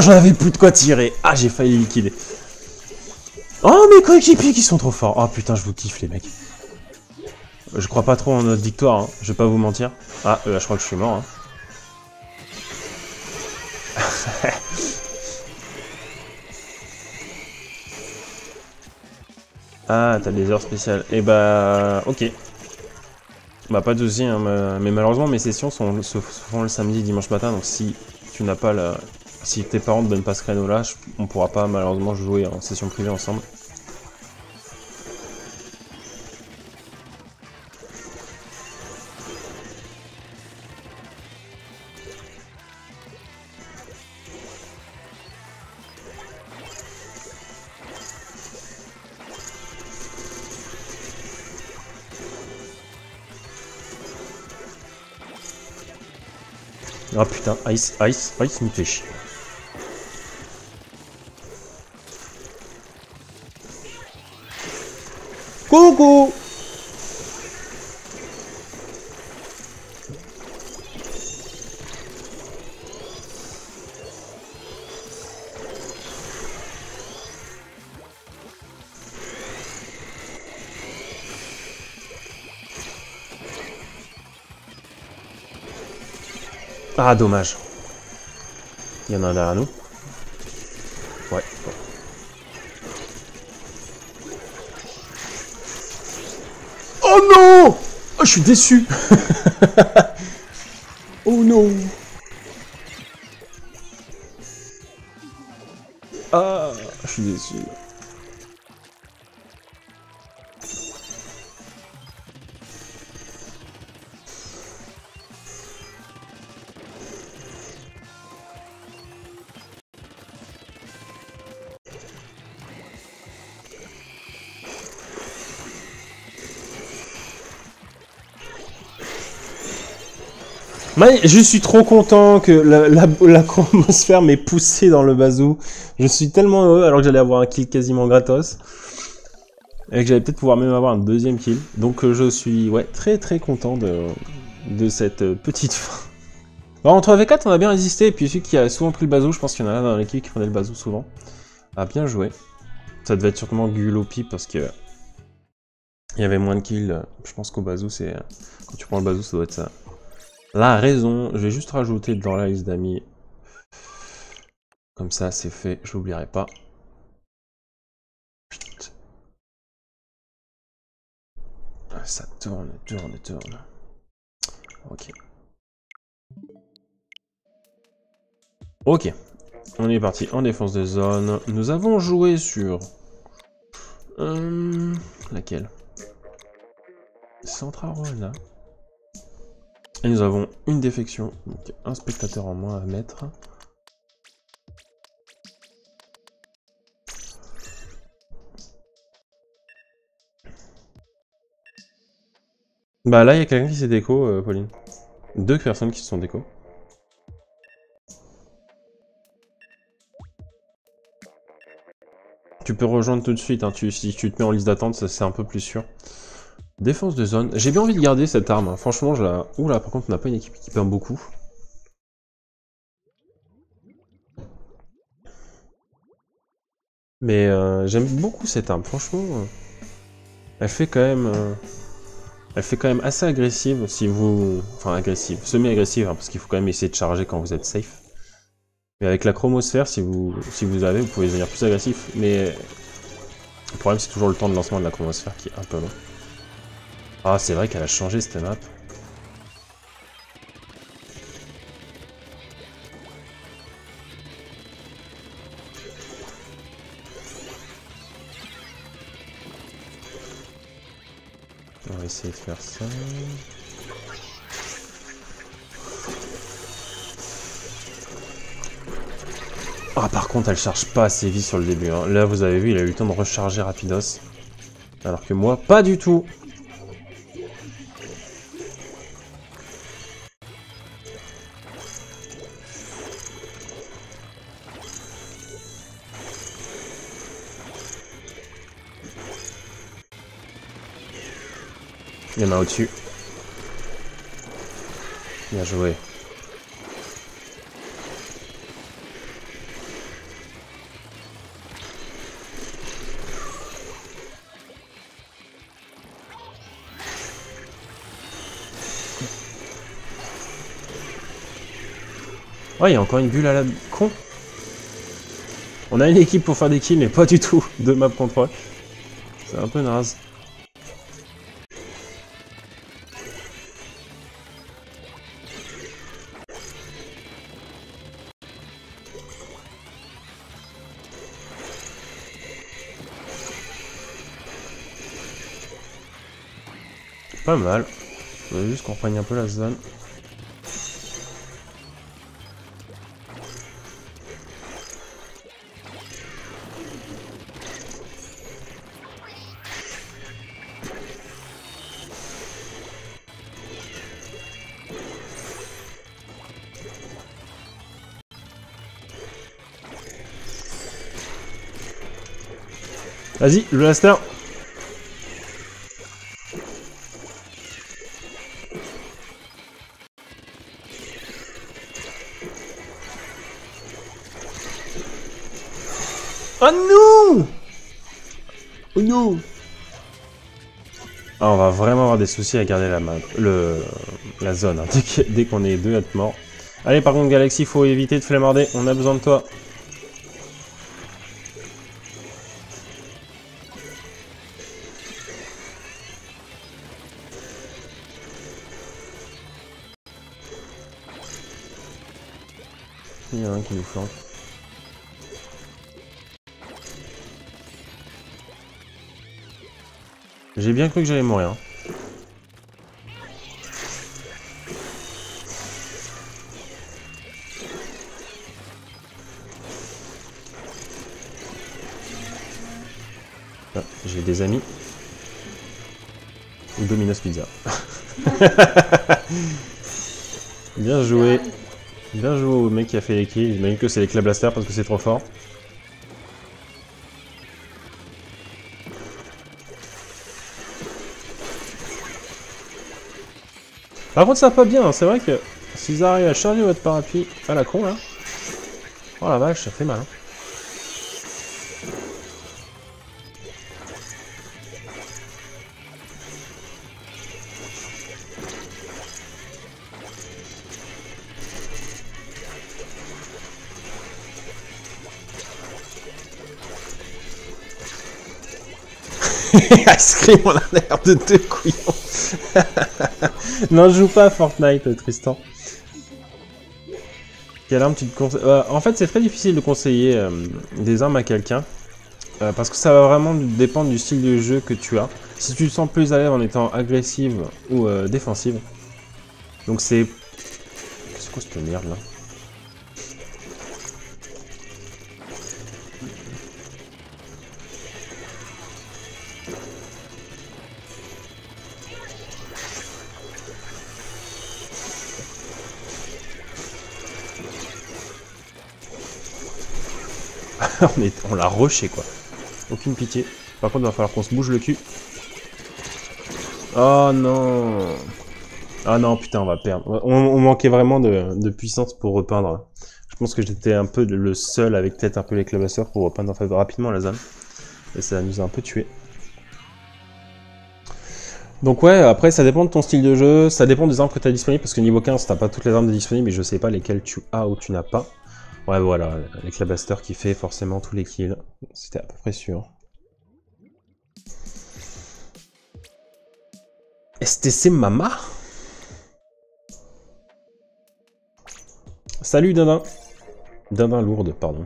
J'en avais plus de quoi tirer. Ah, j'ai failli liquider. Oh, mes coéquipiers qui sont trop forts. Oh putain, je vous kiffe, les mecs. Je crois pas trop en notre victoire, hein. je vais pas vous mentir. Ah, euh, je crois que je suis mort. Hein. ah, t'as des heures spéciales. Et eh bah, ok. Bah, pas de soucis, hein, mais malheureusement, mes sessions sont, se font le samedi, dimanche matin, donc si tu n'as pas la, si tes parents ne donnent pas ce créneau-là, on pourra pas malheureusement jouer en session privée ensemble. Ah putain, Ice, Ice, Ice me fait. Ah, dommage. Il y en a un derrière nous. Je suis déçu je suis trop content que la, chromosphère m'ait poussé dans le bazou. Je suis tellement heureux alors que j'allais avoir un kill quasiment gratos. Et que j'allais peut-être pouvoir même avoir un deuxième kill. Donc euh, je suis ouais, très très content de, cette euh, petite fin. Bon, entre V4 on a bien résisté, et puis celui qui a souvent pris le bazou, je pense qu'il y en a dans l'équipe qui prenait le bazou souvent. A bien joué. Ça devait être sûrement Gulopi parce que il y avait moins de kills. Je pense qu'au bazou c'est... Quand tu prends le bazou ça doit être ça. La raison, je vais juste rajouter dans la liste d'amis. Comme ça, c'est fait, je l'oublierai pas. Ah, ça tourne, tourne, tourne. Ok. Ok. On est parti en défense de zone. Nous avons joué sur... Euh, laquelle? Central là. Et nous avons une défection, donc un spectateur en moins à mettre. Bah là, il y a quelqu'un qui s'est déco, euh, Pauline. Deux personnes qui se sont déco. Tu peux rejoindre tout de suite, hein. tu, si tu te mets en liste d'attente, c'est un peu plus sûr. Défense de zone. J'ai bien envie de garder cette arme. Hein. Franchement, je la... Oula, par contre, on n'a pas une équipe qui perd beaucoup. Mais euh, j'aime beaucoup cette arme. Franchement, euh, elle fait quand même... Euh, elle fait quand même assez agressive si vous... Enfin, agressive. Semi-agressive, hein, parce qu'il faut quand même essayer de charger quand vous êtes safe. Mais avec la chromosphère, si vous, si vous avez, vous pouvez devenir plus agressif. Mais le problème, c'est toujours le temps de lancement de la chromosphère qui est un peu long. Ah, c'est vrai qu'elle a changé cette map. On va essayer de faire ça. Ah par contre elle charge pas assez vite sur le début. Hein. Là vous avez vu il a eu le temps de recharger rapidos. Alors que moi pas du tout. Il y en a au-dessus. Bien joué. Ouais, il y a encore une bulle à la con. On a une équipe pour faire des kills, mais pas du tout de map contrôle. C'est un peu naze. Pas mal. Faut juste qu'on prenne un peu la zone. Vas-y, le blaster Oh non Oh non ah, on va vraiment avoir des soucis à garder la map, le, la zone, hein, dès qu'on est deux à être mort. Allez, par contre, Galaxy, faut éviter de flamarder, on a besoin de toi. Cru que j'allais mourir. Ah, J'ai des amis. Ou Domino's Pizza. Bien joué. Bien joué au mec qui a fait les. J'imagine que c'est les Blaster parce que c'est trop fort. Par contre, ça va pas bien. Hein. C'est vrai que s'ils arrivent à charger votre parapluie à la con là. Oh la vache, ça fait mal. Hein. Ice on a l'air de deux couillons. non, joue pas à Fortnite, Tristan. Quelle arme tu te conseilles? Euh, En fait, c'est très difficile de conseiller euh, des armes à quelqu'un. Euh, parce que ça va vraiment dépendre du style de jeu que tu as. Si tu te sens plus à l'aise en étant agressive ou défensive. Donc c'est... C'est quoi cette merde là? on, l'a rushé quoi. Aucune pitié. Par contre, il va falloir qu'on se bouge le cul. Oh non Ah non, putain, on va perdre. On, manquait vraiment de, puissance pour repeindre. Je pense que j'étais un peu le seul avec peut-être un peu les clabasseurs pour repeindre rapidement la zone. Et ça nous a un peu tué. Donc ouais, après ça dépend de ton style de jeu, ça dépend des armes que tu as disponibles, parce que niveau 15, t'as pas toutes les armes disponibles, mais je sais pas lesquelles tu as ou tu n'as pas. Ouais, voilà, l'éclabaster qui fait forcément tous les kills. C'était à peu près sûr. STC Mama? Salut Dindin Dindin lourde, pardon.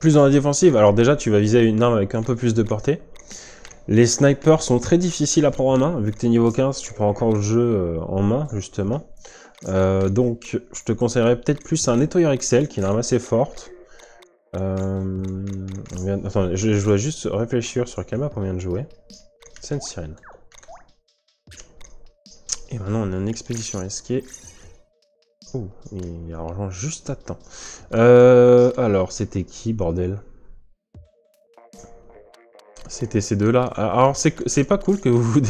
Plus dans la défensive, alors déjà tu vas viser une arme avec un peu plus de portée. Les snipers sont très difficiles à prendre en main, vu que tu es niveau 15, tu prends encore le jeu euh, en main, justement. Euh, donc, je te conseillerais peut-être plus un nettoyeur Excel qui est une arme assez forte. Euh... Attends, je, dois juste réfléchir sur quelle map on vient de jouer. Une sirène. Et maintenant, on a une expédition escape. Oh, il y a argent juste à temps. Euh, alors, c'était qui, bordel? C'était ces deux-là. Alors, c'est pas cool que vous vous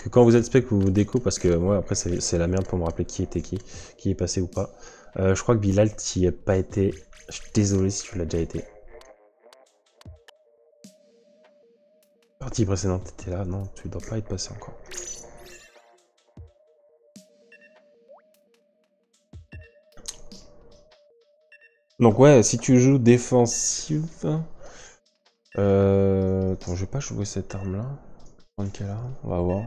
que quand vous êtes spec, vous déco, parce que moi, après, c'est la merde pour me rappeler qui était qui, qui est passé ou pas. Euh, je crois que Bilal, tu as pas été. Désolé si tu l'as déjà été. Partie précédente, t'étais là, non, tu dois pas être passé encore. Donc ouais, si tu joues défensive... Euh... Attends, je vais pas jouer cette arme-là. Quelle arme On va voir.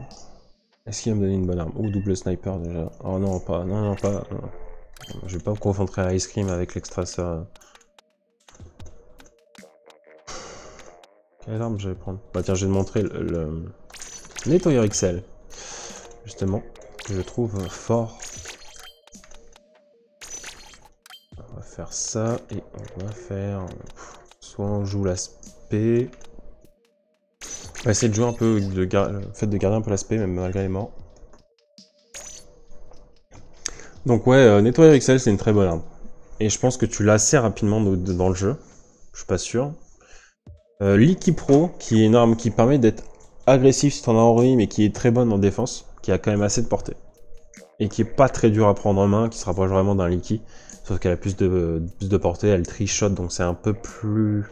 Est-ce qu'il va me donner une bonne arme? Ou double sniper déjà. Oh non, pas. Non, non, pas. Je vais pas me confondre à Ice Cream avec l'extraceur. Quelle arme je vais prendre? Bah tiens, je vais te montrer le, nettoyeur XL. Justement, que je trouve fort. On va faire ça et on va faire... Soit on joue l'aspect, on va essayer de jouer un peu, le fait de garder un peu l'aspect, même malgré les morts. Donc ouais, euh, nettoyer XL, c'est une très bonne arme. Et je pense que tu l'as assez rapidement dans le jeu. Je suis pas sûr. Euh, L'Iki Pro, qui est une arme qui permet d'être agressif si t'en as envie, mais qui est très bonne en défense, qui a quand même assez de portée. Et qui est pas très dur à prendre en main, qui se rapproche vraiment d'un Liki. Sauf qu'elle a plus de, plus de portée, elle trichote, donc c'est un peu plus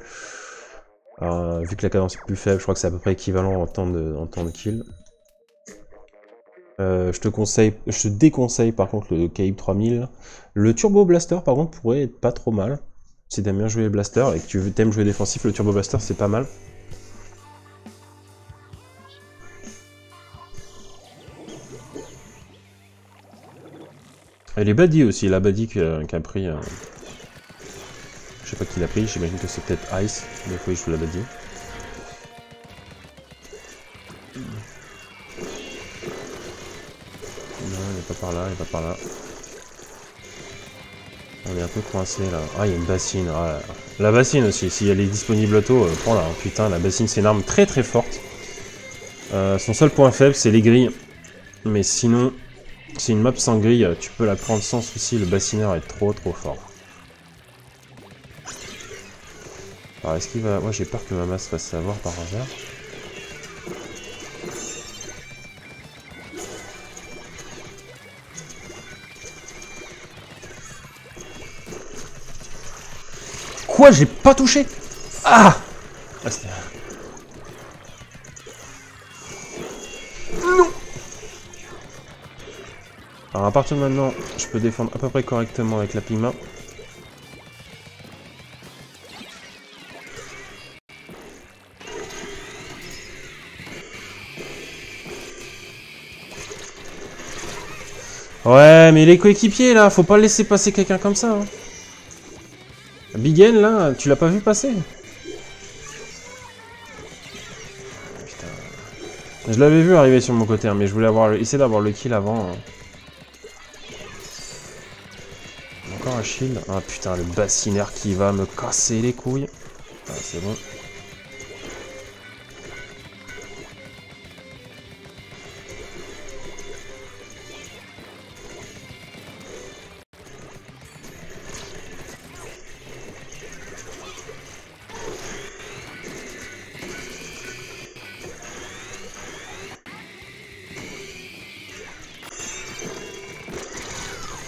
vu que la cadence est plus faible, je crois que c'est à peu près équivalent en temps de, kill. Euh, je te conseille, je te déconseille par contre le Calibre 3000. Le Turbo Blaster par contre pourrait être pas trop mal. Si t'aimes bien jouer Blaster et que tu aimes jouer défensif, le Turbo Blaster c'est pas mal. Et les Buddy aussi, la Buddy qui a, pris euh, sais pas qui l'a pris, j'imagine que c'est peut-être Ice, des fois il joue la badie. Non, il est pas par là, il pas par là. On est un peu coincé là. Ah, il y a une bassine. Ah, la bassine aussi, si elle est disponible auto, euh, prends-la. Putain, la bassine c'est une arme très très forte. Euh, son seul point faible, c'est les grilles. Mais sinon, c'est une map sans grille, tu peux la prendre sans souci, le bassineur est trop trop fort. Alors est-ce qu'il va... Moi j'ai peur que ma masse fasse savoir par hasard. Quoi J'ai pas touché? Ah, ah Non Alors à partir de maintenant, je peux défendre à peu près correctement avec la Pima. Ouais, mais les coéquipiers là, faut pas laisser passer quelqu'un comme ça. Hein. Big là, tu l'as pas vu passer Putain. Je l'avais vu arriver sur mon côté, hein, mais je voulais avoir, essayer d'avoir le kill avant. Hein. Encore un shield. Ah putain, le bassinaire qui va me casser les couilles. Ah, c'est bon.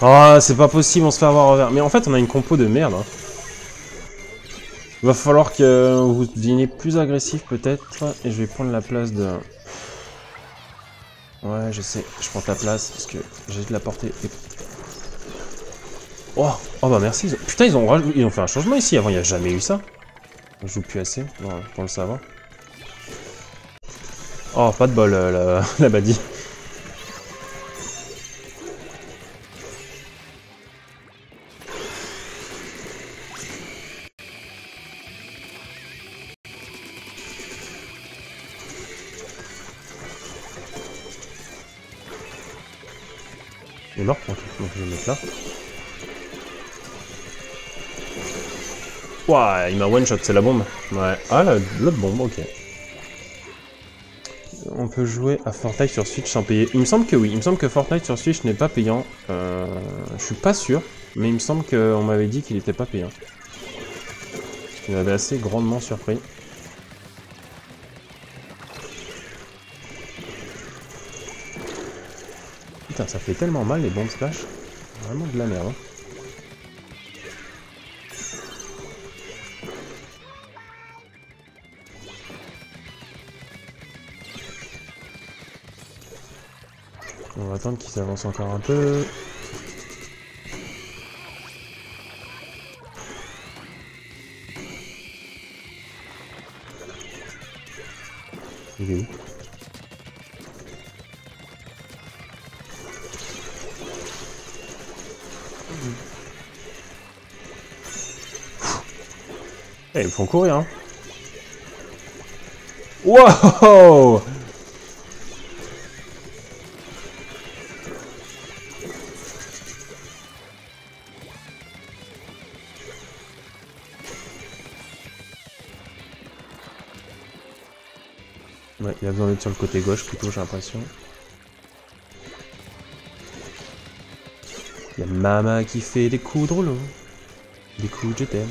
Ah, c'est pas possible, on se fait avoir revers. Mais en fait, on a une compo de merde. Hein. Va falloir que vous deveniez plus agressif peut-être. Et je vais prendre la place de... Ouais, je sais, je prends ta place parce que j'ai de la portée. Oh, oh bah merci. Putain, ils ont, ils ont fait un changement ici. Avant, il n'y a jamais eu ça. Je joue plus assez pour le savoir. Oh, pas de bol, euh, la, la badie. Il m'a one shot, c'est la bombe. Ouais. Ah, l'autre bombe, ok. On peut jouer à Fortnite sur Switch sans payer. Il me semble que oui, il me semble que Fortnite sur Switch n'est pas payant. Euh, je suis pas sûr, mais il me semble qu'on m'avait dit qu'il était pas payant. Il m'avait assez grandement surpris. Putain, ça fait tellement mal les bombes splash. Vraiment de la merde. Hein. On va attendre qu'il s'avance encore un peu. Il Eh, ils font courir, hein. Wow Sur le côté gauche plutôt, j'ai l'impression. Il y a Mama qui fait des coups de rouleau. Des coups de t'aime.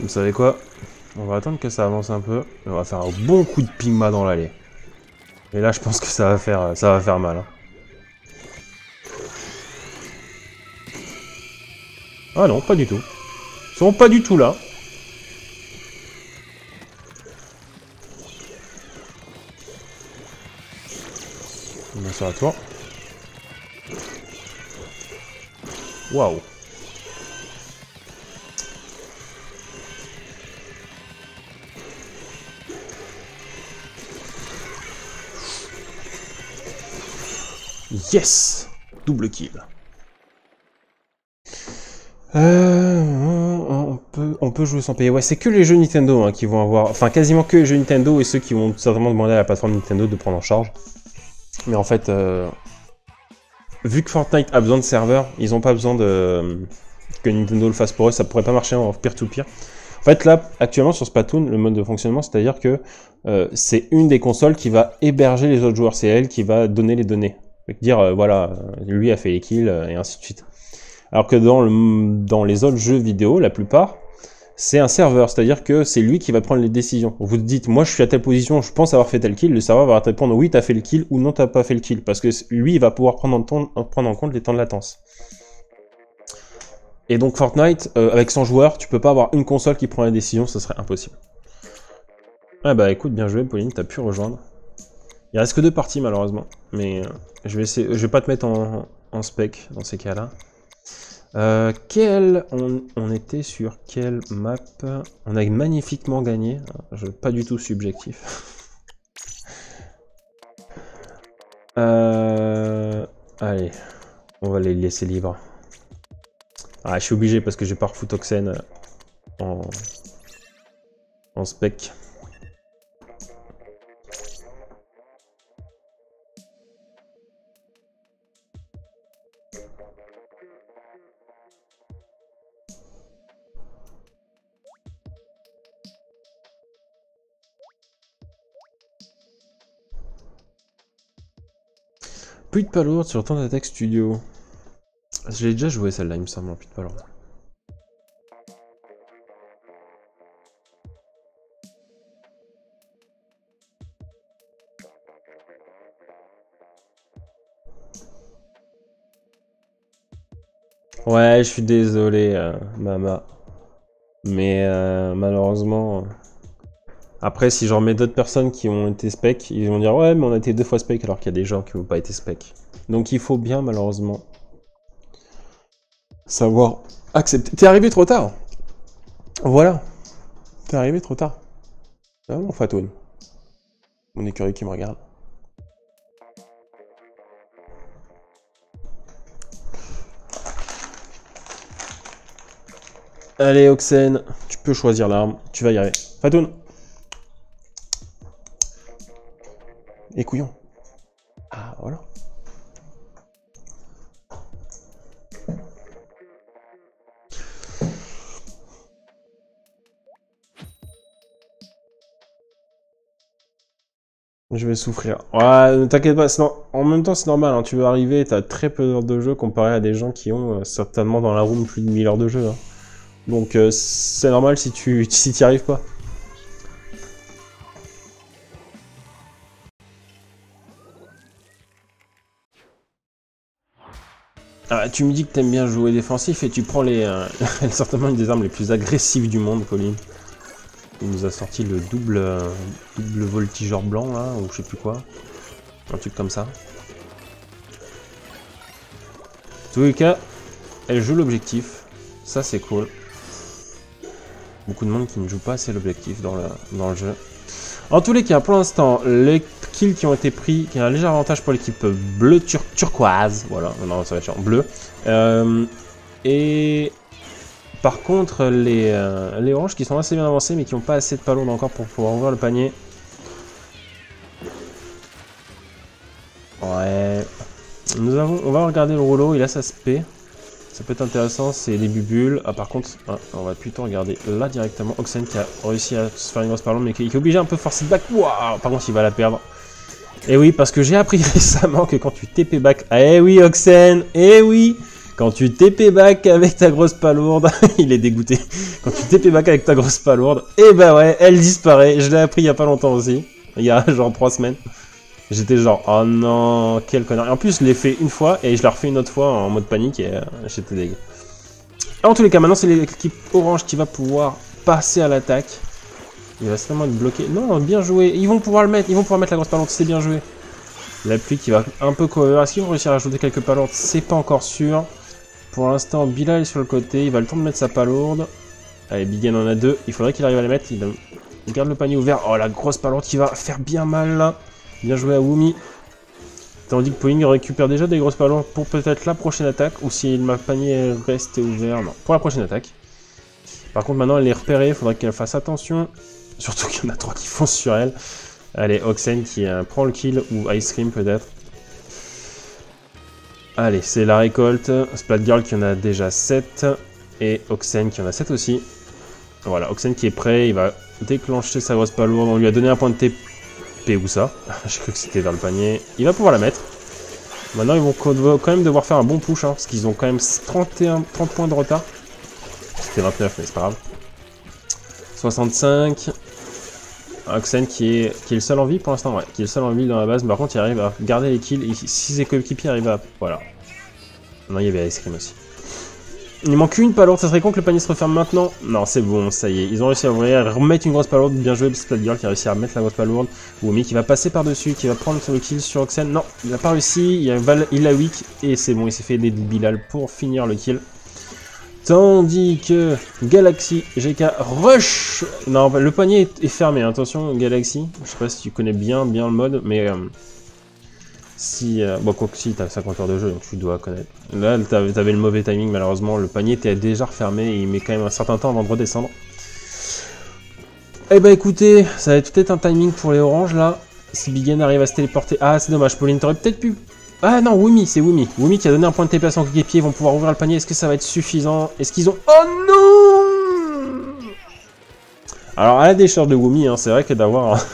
Vous savez quoi? Va attendre que ça avance un peu. on va faire un bon coup de pigma dans l'allée. Et là, je pense que ça va faire, ça va faire mal. Hein. Ah non, pas du tout. Ils sont pas du tout là. Bien sûr à toi. Waouh. Yes Double kill. Euh, on, peut, on peut jouer sans payer. Ouais, c'est que les jeux Nintendo hein, qui vont avoir... Enfin, quasiment que les jeux Nintendo et ceux qui vont certainement demander à la plateforme Nintendo de prendre en charge. Mais en fait, euh, vu que Fortnite a besoin de serveurs, ils n'ont pas besoin de que Nintendo le fasse pour eux. Ça pourrait pas marcher en peer-to-peer. En fait, là, actuellement, sur Splatoon, le mode de fonctionnement, c'est-à-dire que euh, c'est une des consoles qui va héberger les autres joueurs. C'est elle qui va donner les données. Dire, euh, voilà, lui a fait les kills, et ainsi de suite. Alors que dans, le, dans les autres jeux vidéo, la plupart, c'est un serveur, c'est-à-dire que c'est lui qui va prendre les décisions. Vous dites, moi je suis à telle position, je pense avoir fait tel kill, le serveur va répondre oui, t'as fait le kill ou non, t'as pas fait le kill, parce que lui, il va pouvoir prendre en, compte les temps de latence. Et donc Fortnite, euh, avec 100 joueurs, tu peux pas avoir une console qui prend les décisions, ce serait impossible. Ah bah écoute, bien joué Pauline, t'as pu rejoindre. Il reste que deux parties malheureusement, mais euh, je vais essayer, je vais pas te mettre en, spec dans ces cas-là. Euh, quel, on, était sur quelle map? On a magnifiquement gagné. Je, pas du tout subjectif. euh, allez, on va les laisser libres. Ah, je suis obligé parce que j'ai pas refoot Oxen en, en spec. Plus de palourde sur temps d'attaque studio. J'ai déjà joué celle-là, il me semble, plus de palourde. Ouais, je suis désolé, euh, Mama. Mais euh, malheureusement... Après, si j'en mets d'autres personnes qui ont été spec, ils vont dire ouais, mais on a été deux fois spec alors qu'il y a des gens qui n'ont pas été spec. Donc il faut bien, malheureusement, savoir accepter. T'es arrivé trop tard. Voilà. T'es arrivé trop tard. Ah mon Fatoun. Mon écurie qui me regarde. Allez, Oxen, tu peux choisir l'arme. Tu vas y arriver. Fatoun Et couillon. Ah, voilà. Je vais souffrir. Ouais, ne t'inquiète pas, en même temps c'est normal, hein. tu veux arriver, t'as très peu d'heures de jeu comparé à des gens qui ont euh, certainement dans la room plus de 1000 heures de jeu. Hein. Donc euh, c'est normal si tu si t'y arrives pas. Ah, tu me dis que t'aimes bien jouer défensif et tu prends les euh, certainement une des armes les plus agressives du monde, Colin. Il nous a sorti le double, euh, double voltigeur blanc là, ou je sais plus quoi. Un truc comme ça. En tous les cas, elle joue l'objectif. Ça c'est cool. Beaucoup de monde qui ne joue pas assez l'objectif dans le jeu. En tous les cas, pour l'instant, les kills qui ont été pris, qui a un léger avantage pour l'équipe bleu turquoise. Voilà, non, ça va être bleu. Et par contre, les, euh, les oranges qui sont assez bien avancés, mais qui n'ont pas assez de palourdes encore pour pouvoir ouvrir le panier. Ouais. Nous avons, on va regarder le rouleau, il a sa SP. Ça peut être intéressant, c'est des bubules. Ah, par contre, ah, on va plutôt regarder là directement. Oxen qui a réussi à se faire une grosse palourde, mais qui, est obligé un peu forcer back. Waouh Par contre, il va la perdre. Et eh oui, parce que j'ai appris récemment que quand tu TP back... Eh oui, Oxen Eh oui Quand tu TP back avec ta grosse palourde... il est dégoûté. Quand tu TP back avec ta grosse palourde, eh bah ouais, elle disparaît. Je l'ai appris il y a pas longtemps aussi. Il y a genre 3 semaines. J'étais genre, oh non, quel connard. Et en plus, je l'ai fait une fois et je l'ai refait une autre fois en mode panique et euh, j'étais dégueu. En tous les cas, maintenant, c'est l'équipe orange qui va pouvoir passer à l'attaque. Il va certainement être bloqué. Non, bien joué. Ils vont pouvoir le mettre. Ils vont pouvoir mettre la grosse palourde. C'est bien joué. La pluie qui va un peu cover. Est-ce qu'ils vont réussir à ajouter quelques palourdes C'est pas encore sûr. Pour l'instant, Bilal est sur le côté. Il va le temps de mettre sa palourde. Allez, Bigan en a deux. Il faudrait qu'il arrive à les mettre. Il, garde le panier ouvert. Oh, la grosse palourde qui va faire bien mal là. Bien joué à Wumi. Tandis que Poing récupère déjà des grosses palourdes pour peut-être la prochaine attaque. Ou si ma panier reste ouvert. Non, pour la prochaine attaque. Par contre, maintenant, elle est repérée, il faudrait qu'elle fasse attention. Surtout qu'il y en a trois qui foncent sur elle. Allez, Oxen qui euh, prend le kill, ou Ice Cream peut-être. Allez, c'est la récolte. Splatgirl qui en a déjà 7. Et Oxen qui en a 7 aussi. Voilà, Oxen qui est prêt, il va déclencher sa grosse palourde. On lui a donné un point de TP, ça J'ai cru que c'était vers le panier. Il va pouvoir la mettre. Maintenant, ils vont quand même devoir faire un bon push, hein, parce qu'ils ont quand même 31, 30 points de retard. C'était 29, mais c'est pas grave. 65. Oxen qui est, qui est le seul en vie pour l'instant, ouais, qui est le seul en vie dans la base. Mais par contre, il arrive à garder les kills. Et si ses coéquipiers arrivent à... Voilà. Non, il y avait Ice Cream aussi. Il manque une palourde, ça serait con que le panier se referme maintenant. Non, c'est bon, ça y est. Ils ont réussi à ouvrir, remettre une grosse palourde. Bien joué, Girl qui a réussi à mettre la grosse palourde. Wumi qui va passer par-dessus, qui va prendre le kill sur Oxen. Non, il n'a pas réussi. Il, a Val, et c'est bon, il s'est fait aider de Bilal pour finir le kill. Tandis que Galaxy GK Rush. Non, le panier est, fermé. Attention, Galaxy. Je sais pas si tu connais bien, bien le mode, mais euh, si, euh, bon, quoi que si, t'as 50 heures de jeu, donc tu dois connaître. Là, t'avais le mauvais timing, malheureusement. Le panier était déjà refermé et il met quand même un certain temps avant de redescendre. Eh bah écoutez, ça va être peut-être un timing pour les oranges, là. Si Bigen arrive à se téléporter... Ah, c'est dommage, Pauline, t'aurais peut-être pu... Ah non, Wumi, c'est Wumi. Wumi qui a donné un point de TP à son coéquipier, ils vont pouvoir ouvrir le panier. Est-ce que ça va être suffisant? Est-ce qu'ils ont... Oh non Alors, à la décharge de Wumi, hein, c'est vrai que d'avoir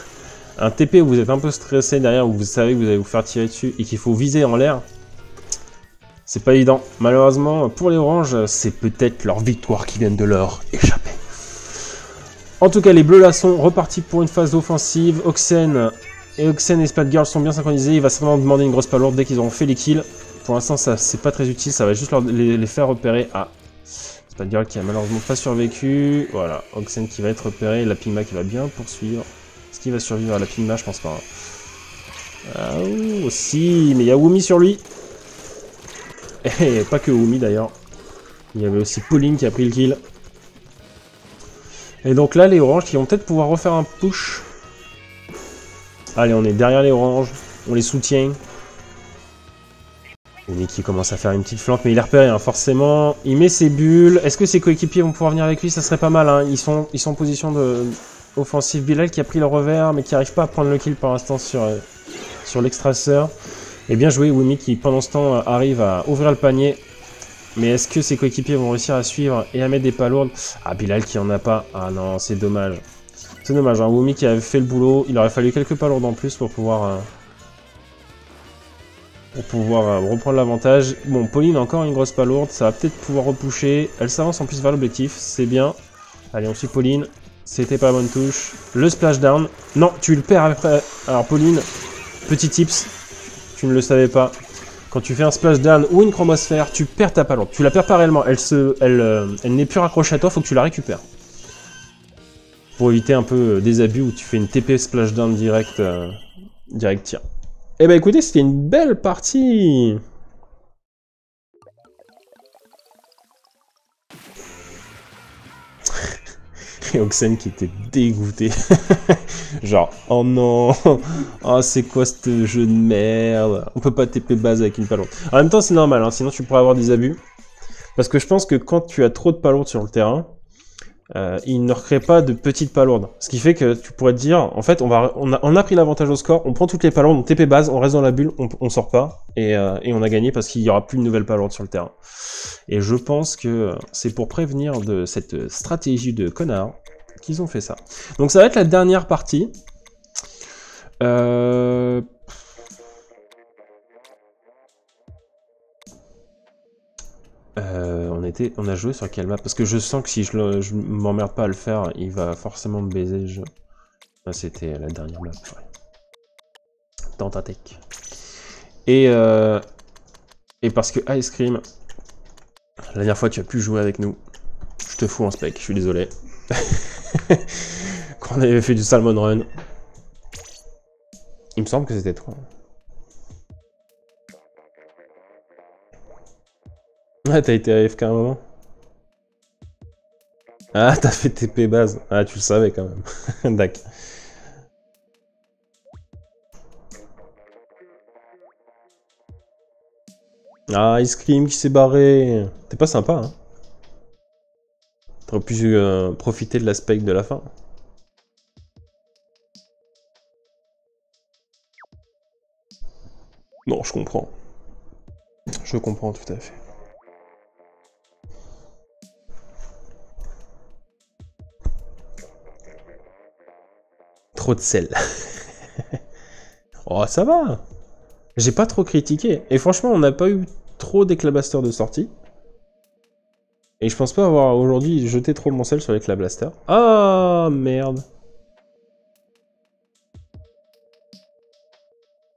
un TP où vous êtes un peu stressé derrière, où vous savez que vous allez vous faire tirer dessus et qu'il faut viser en l'air, c'est pas évident. Malheureusement, pour les oranges, c'est peut-être leur victoire qui vient de leur échapper. En tout cas, les bleus là sont repartis pour une phase offensive. Oxen et Oxen et Splatgirl sont bien synchronisés. Il va certainement demander une grosse palourde dès qu'ils auront fait les kills. Pour l'instant, ça c'est pas très utile. Ça va juste les, faire repérer. Ah, Splatgirl qui a malheureusement pas survécu. Voilà, Oxen qui va être repéré. La Pigma qui va bien poursuivre. Qu'il va survivre à la Pigma Je pense pas. Hein. Ah, aussi, mais il y a Wumi sur lui. Et pas que Wumi d'ailleurs. Il y avait aussi Pauline qui a pris le kill. Et donc là, les oranges qui vont peut-être pouvoir refaire un push. Allez, on est derrière les oranges. On les soutient. Wumi qui commence à faire une petite flanque, mais il est repéré, hein, forcément. Il met ses bulles. Est-ce que ses coéquipiers vont pouvoir venir avec lui? Ça serait pas mal. Hein. Ils sont en position de, offensive Bilal qui a pris le revers mais qui n'arrive pas à prendre le kill pour l'instant sur, euh, sur l'extraceur. Et bien joué Wumi qui pendant ce temps euh, arrive à ouvrir le panier. Mais est-ce que ses coéquipiers vont réussir à suivre et à mettre des palourdes Ah Bilal qui en a pas. Ah non c'est dommage. C'est dommage, hein. Wumi qui avait fait le boulot, il aurait fallu quelques palourdes en plus pour pouvoir... Euh, pour pouvoir reprendre l'avantage. Bon, Pauline encore une grosse palourde, ça va peut-être pouvoir repousser. Elle s'avance en plus vers l'objectif, c'est bien. Allez, on suit Pauline. C'était pas la bonne touche. Le splashdown. Non, tu le perds après. Alors, Pauline, petit tips. Tu ne le savais pas. Quand tu fais un splashdown ou une chromosphère, tu perds ta palourde. Tu la perds pas réellement. Euh, elle n'est plus raccrochée à toi, faut que tu la récupères. Pour éviter un peu euh, des abus où tu fais une TP splashdown direct, euh, direct tir. Eh ben écoutez, c'était une belle partie Et Oxen qui était dégoûté. Genre, oh non, oh c'est quoi ce jeu de merde? On peut pas TP base avec une palourde. En même temps, c'est normal, hein, sinon tu pourrais avoir des abus. Parce que je pense que quand tu as trop de palourdes sur le terrain, euh, il ne recrée pas de petites palourdes. Ce qui fait que tu pourrais te dire, en fait, on, va, on, a, pris l'avantage au score, on prend toutes les palourdes, on TP base, on reste dans la bulle, on, on sort pas, et, euh, et on a gagné parce qu'il n'y aura plus de nouvelles palourdes sur le terrain. Et je pense que c'est pour prévenir de cette stratégie de connard qu'ils ont fait ça. Donc ça va être la dernière partie. Euh... Euh, on, était, on a joué sur quelle map? Parce que je sens que si je, je m'emmerde pas à le faire, il va forcément me baiser. Ah, C'était la dernière map. Ouais. Et, euh, et parce que Ice Cream, la dernière fois tu as pu jouer avec nous, je te fous en spec, je suis désolé. Quand on avait fait du Salmon Run. Il me semble que c'était toi. Ah, t'as été AFK un moment Ah, t'as fait TP base. Ah, tu le savais quand même. D'accord. Ah, Ice Cream qui s'est barré. T'es pas sympa, hein On pu euh, profiter de l'aspect de la fin. Non, je comprends. Je comprends tout à fait. Trop de sel. oh, ça va J'ai pas trop critiqué. Et franchement, on n'a pas eu trop d'éclabasters de sortie. Et je pense pas avoir aujourd'hui jeté trop mon sel sur l'éclablaster. Ah, merde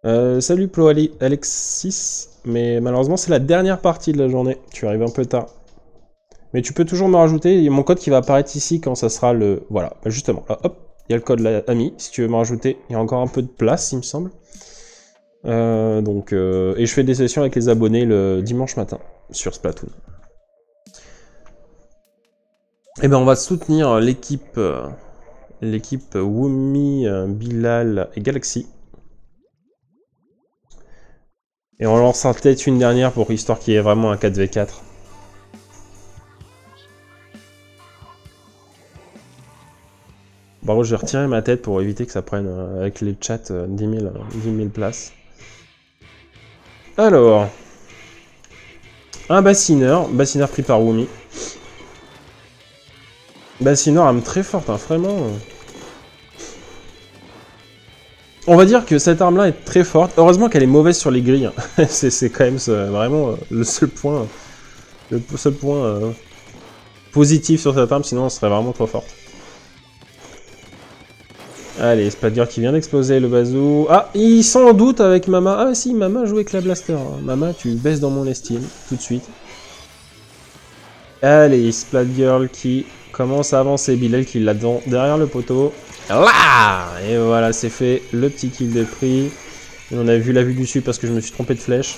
Euh, salut Plo Alexis, mais malheureusement c'est la dernière partie de la journée, tu arrives un peu tard. Mais tu peux toujours me rajouter, il y a mon code qui va apparaître ici quand ça sera le... Voilà, bah, justement, là, hop, il y a le code ami, si tu veux me rajouter, il y a encore un peu de place il me semble. Euh, donc, euh, et je fais des sessions avec les abonnés le dimanche matin sur Splatoon. Et eh ben on va soutenir l'équipe l'équipe Wumi, Bilal et Galaxy. Et on lancera peut-être une dernière pour histoire qu'il y ait vraiment un 4v4. Par contre, je vais retirer ma tête pour éviter que ça prenne euh, avec les chats 10, 000, 10 places. Alors. Un bassineur. Bassineur pris par Wumi. Bassineur, arme très forte, hein, vraiment. On va dire que cette arme-là est très forte. Heureusement qu'elle est mauvaise sur les grilles. Hein. c'est quand même vraiment euh, le seul point, le seul point euh, positif sur cette arme, sinon elle serait vraiment trop forte. Allez, Spadger qui vient d'exploser le bazou. Ah, il sans doute avec Mama. Ah si, Mama joue avec la blaster. Mama, tu baisses dans mon estime, tout de suite. Allez, Splatgirl qui commence à avancer. Bilal qui l'a derrière le poteau. Là Et voilà, c'est fait. Le petit kill de prix. on a vu la vue du dessus parce que je me suis trompé de flèche.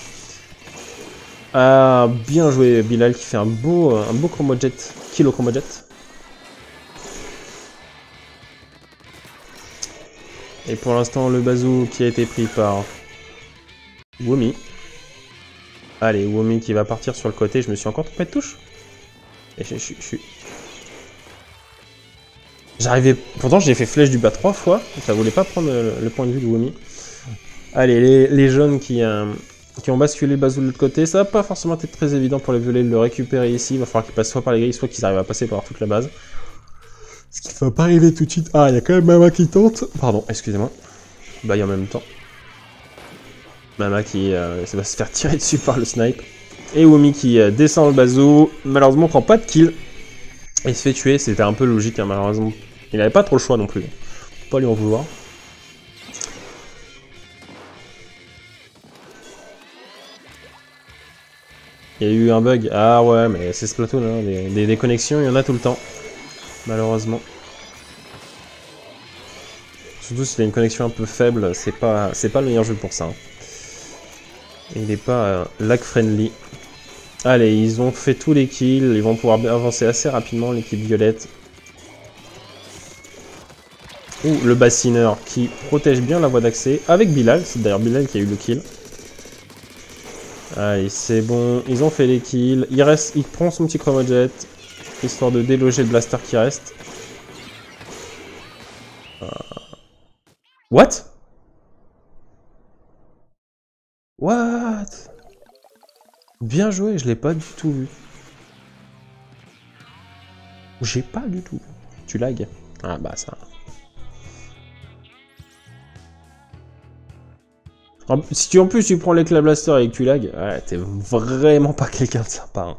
Ah, bien joué Bilal qui fait un beau, un beau chromojet. Kill au chromojet. Et pour l'instant, le bazou qui a été pris par Womi. Allez, Womi qui va partir sur le côté. Je me suis encore trompé de touche. Et je, suis J'arrivais... Pourtant, j'ai fait flèche du bas trois fois. Ça voulait pas prendre le, point de vue de Wumi. Allez, les, jeunes qui, euh, qui ont basculé le bazou de l'autre côté, ça va pas forcément être très évident pour les violets de le récupérer ici. Il va falloir qu'ils passent soit par les grilles, soit qu'ils arrivent à passer par toute la base. Ce qui va pas arriver tout de suite. Ah, il y a quand même Mama qui tente. Pardon, excusez-moi. Bah, en même temps. Mama qui euh, va se faire tirer dessus par le snipe. Et Wumi qui euh, descend le bazou. Malheureusement, prend pas de kill. Et se fait tuer, c'était un peu logique, hein, malheureusement. Il n'avait pas trop le choix non plus. Faut pas lui en vouloir. Il y a eu un bug. Ah ouais, mais c'est Splatoon, hein. des, déconnexions, il y en a tout le temps. Malheureusement. Surtout si y a une connexion un peu faible, c'est pas, pas le meilleur jeu pour ça. Hein. Il n'est pas euh, lag friendly. Allez, ils ont fait tous les kills, ils vont pouvoir avancer assez rapidement, l'équipe violette. Ou le bassineur qui protège bien la voie d'accès avec Bilal. C'est d'ailleurs Bilal qui a eu le kill. Allez, c'est bon. Ils ont fait les kills. Il, reste, il prend son petit chromojet. Histoire de déloger le blaster qui reste. Euh, what? What? Bien joué, je l'ai pas du tout vu. J'ai pas du tout. Tu lag Ah bah ça... Si tu en plus tu prends l'éclat blaster et que tu lag, ouais, t'es vraiment pas quelqu'un de sympa. Hein.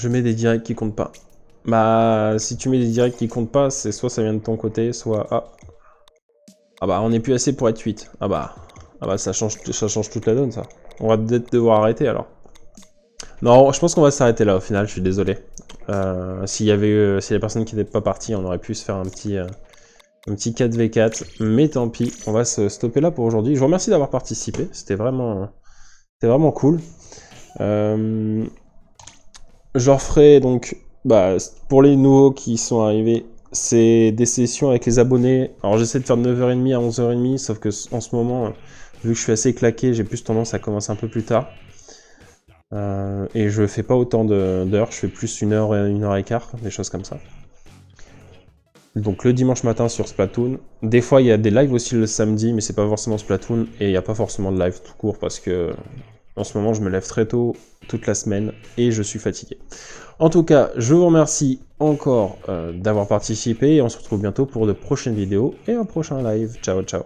Je mets des directs qui comptent pas. Bah, si tu mets des directs qui comptent pas, c'est soit ça vient de ton côté, soit... Ah, ah bah, on est plus assez pour être 8. Ah bah, ah bah ça, change, ça change toute la donne, ça. On va peut-être devoir arrêter, alors. Non, je pense qu'on va s'arrêter là, au final, je suis désolé. Euh, S'il y avait eu, si les personnes qui n'étaient pas parties, on aurait pu se faire un petit, euh, un petit 4v4. Mais tant pis, on va se stopper là pour aujourd'hui. Je vous remercie d'avoir participé, c'était vraiment, vraiment cool. Euh, je referai donc, bah, pour les nouveaux qui sont arrivés, c'est des sessions avec les abonnés. Alors j'essaie de faire de 9h30 à 11h30, sauf que en ce moment, vu que je suis assez claqué, j'ai plus tendance à commencer un peu plus tard. Euh, et je fais pas autant d'heures, je fais plus une heure, une heure et quart, des choses comme ça. Donc le dimanche matin sur Splatoon. Des fois il y a des lives aussi le samedi, mais c'est pas forcément Splatoon, et il n'y a pas forcément de live tout court parce que en ce moment je me lève très tôt toute la semaine et je suis fatigué. En tout cas, je vous remercie encore euh, d'avoir participé et on se retrouve bientôt pour de prochaines vidéos et un prochain live. Ciao ciao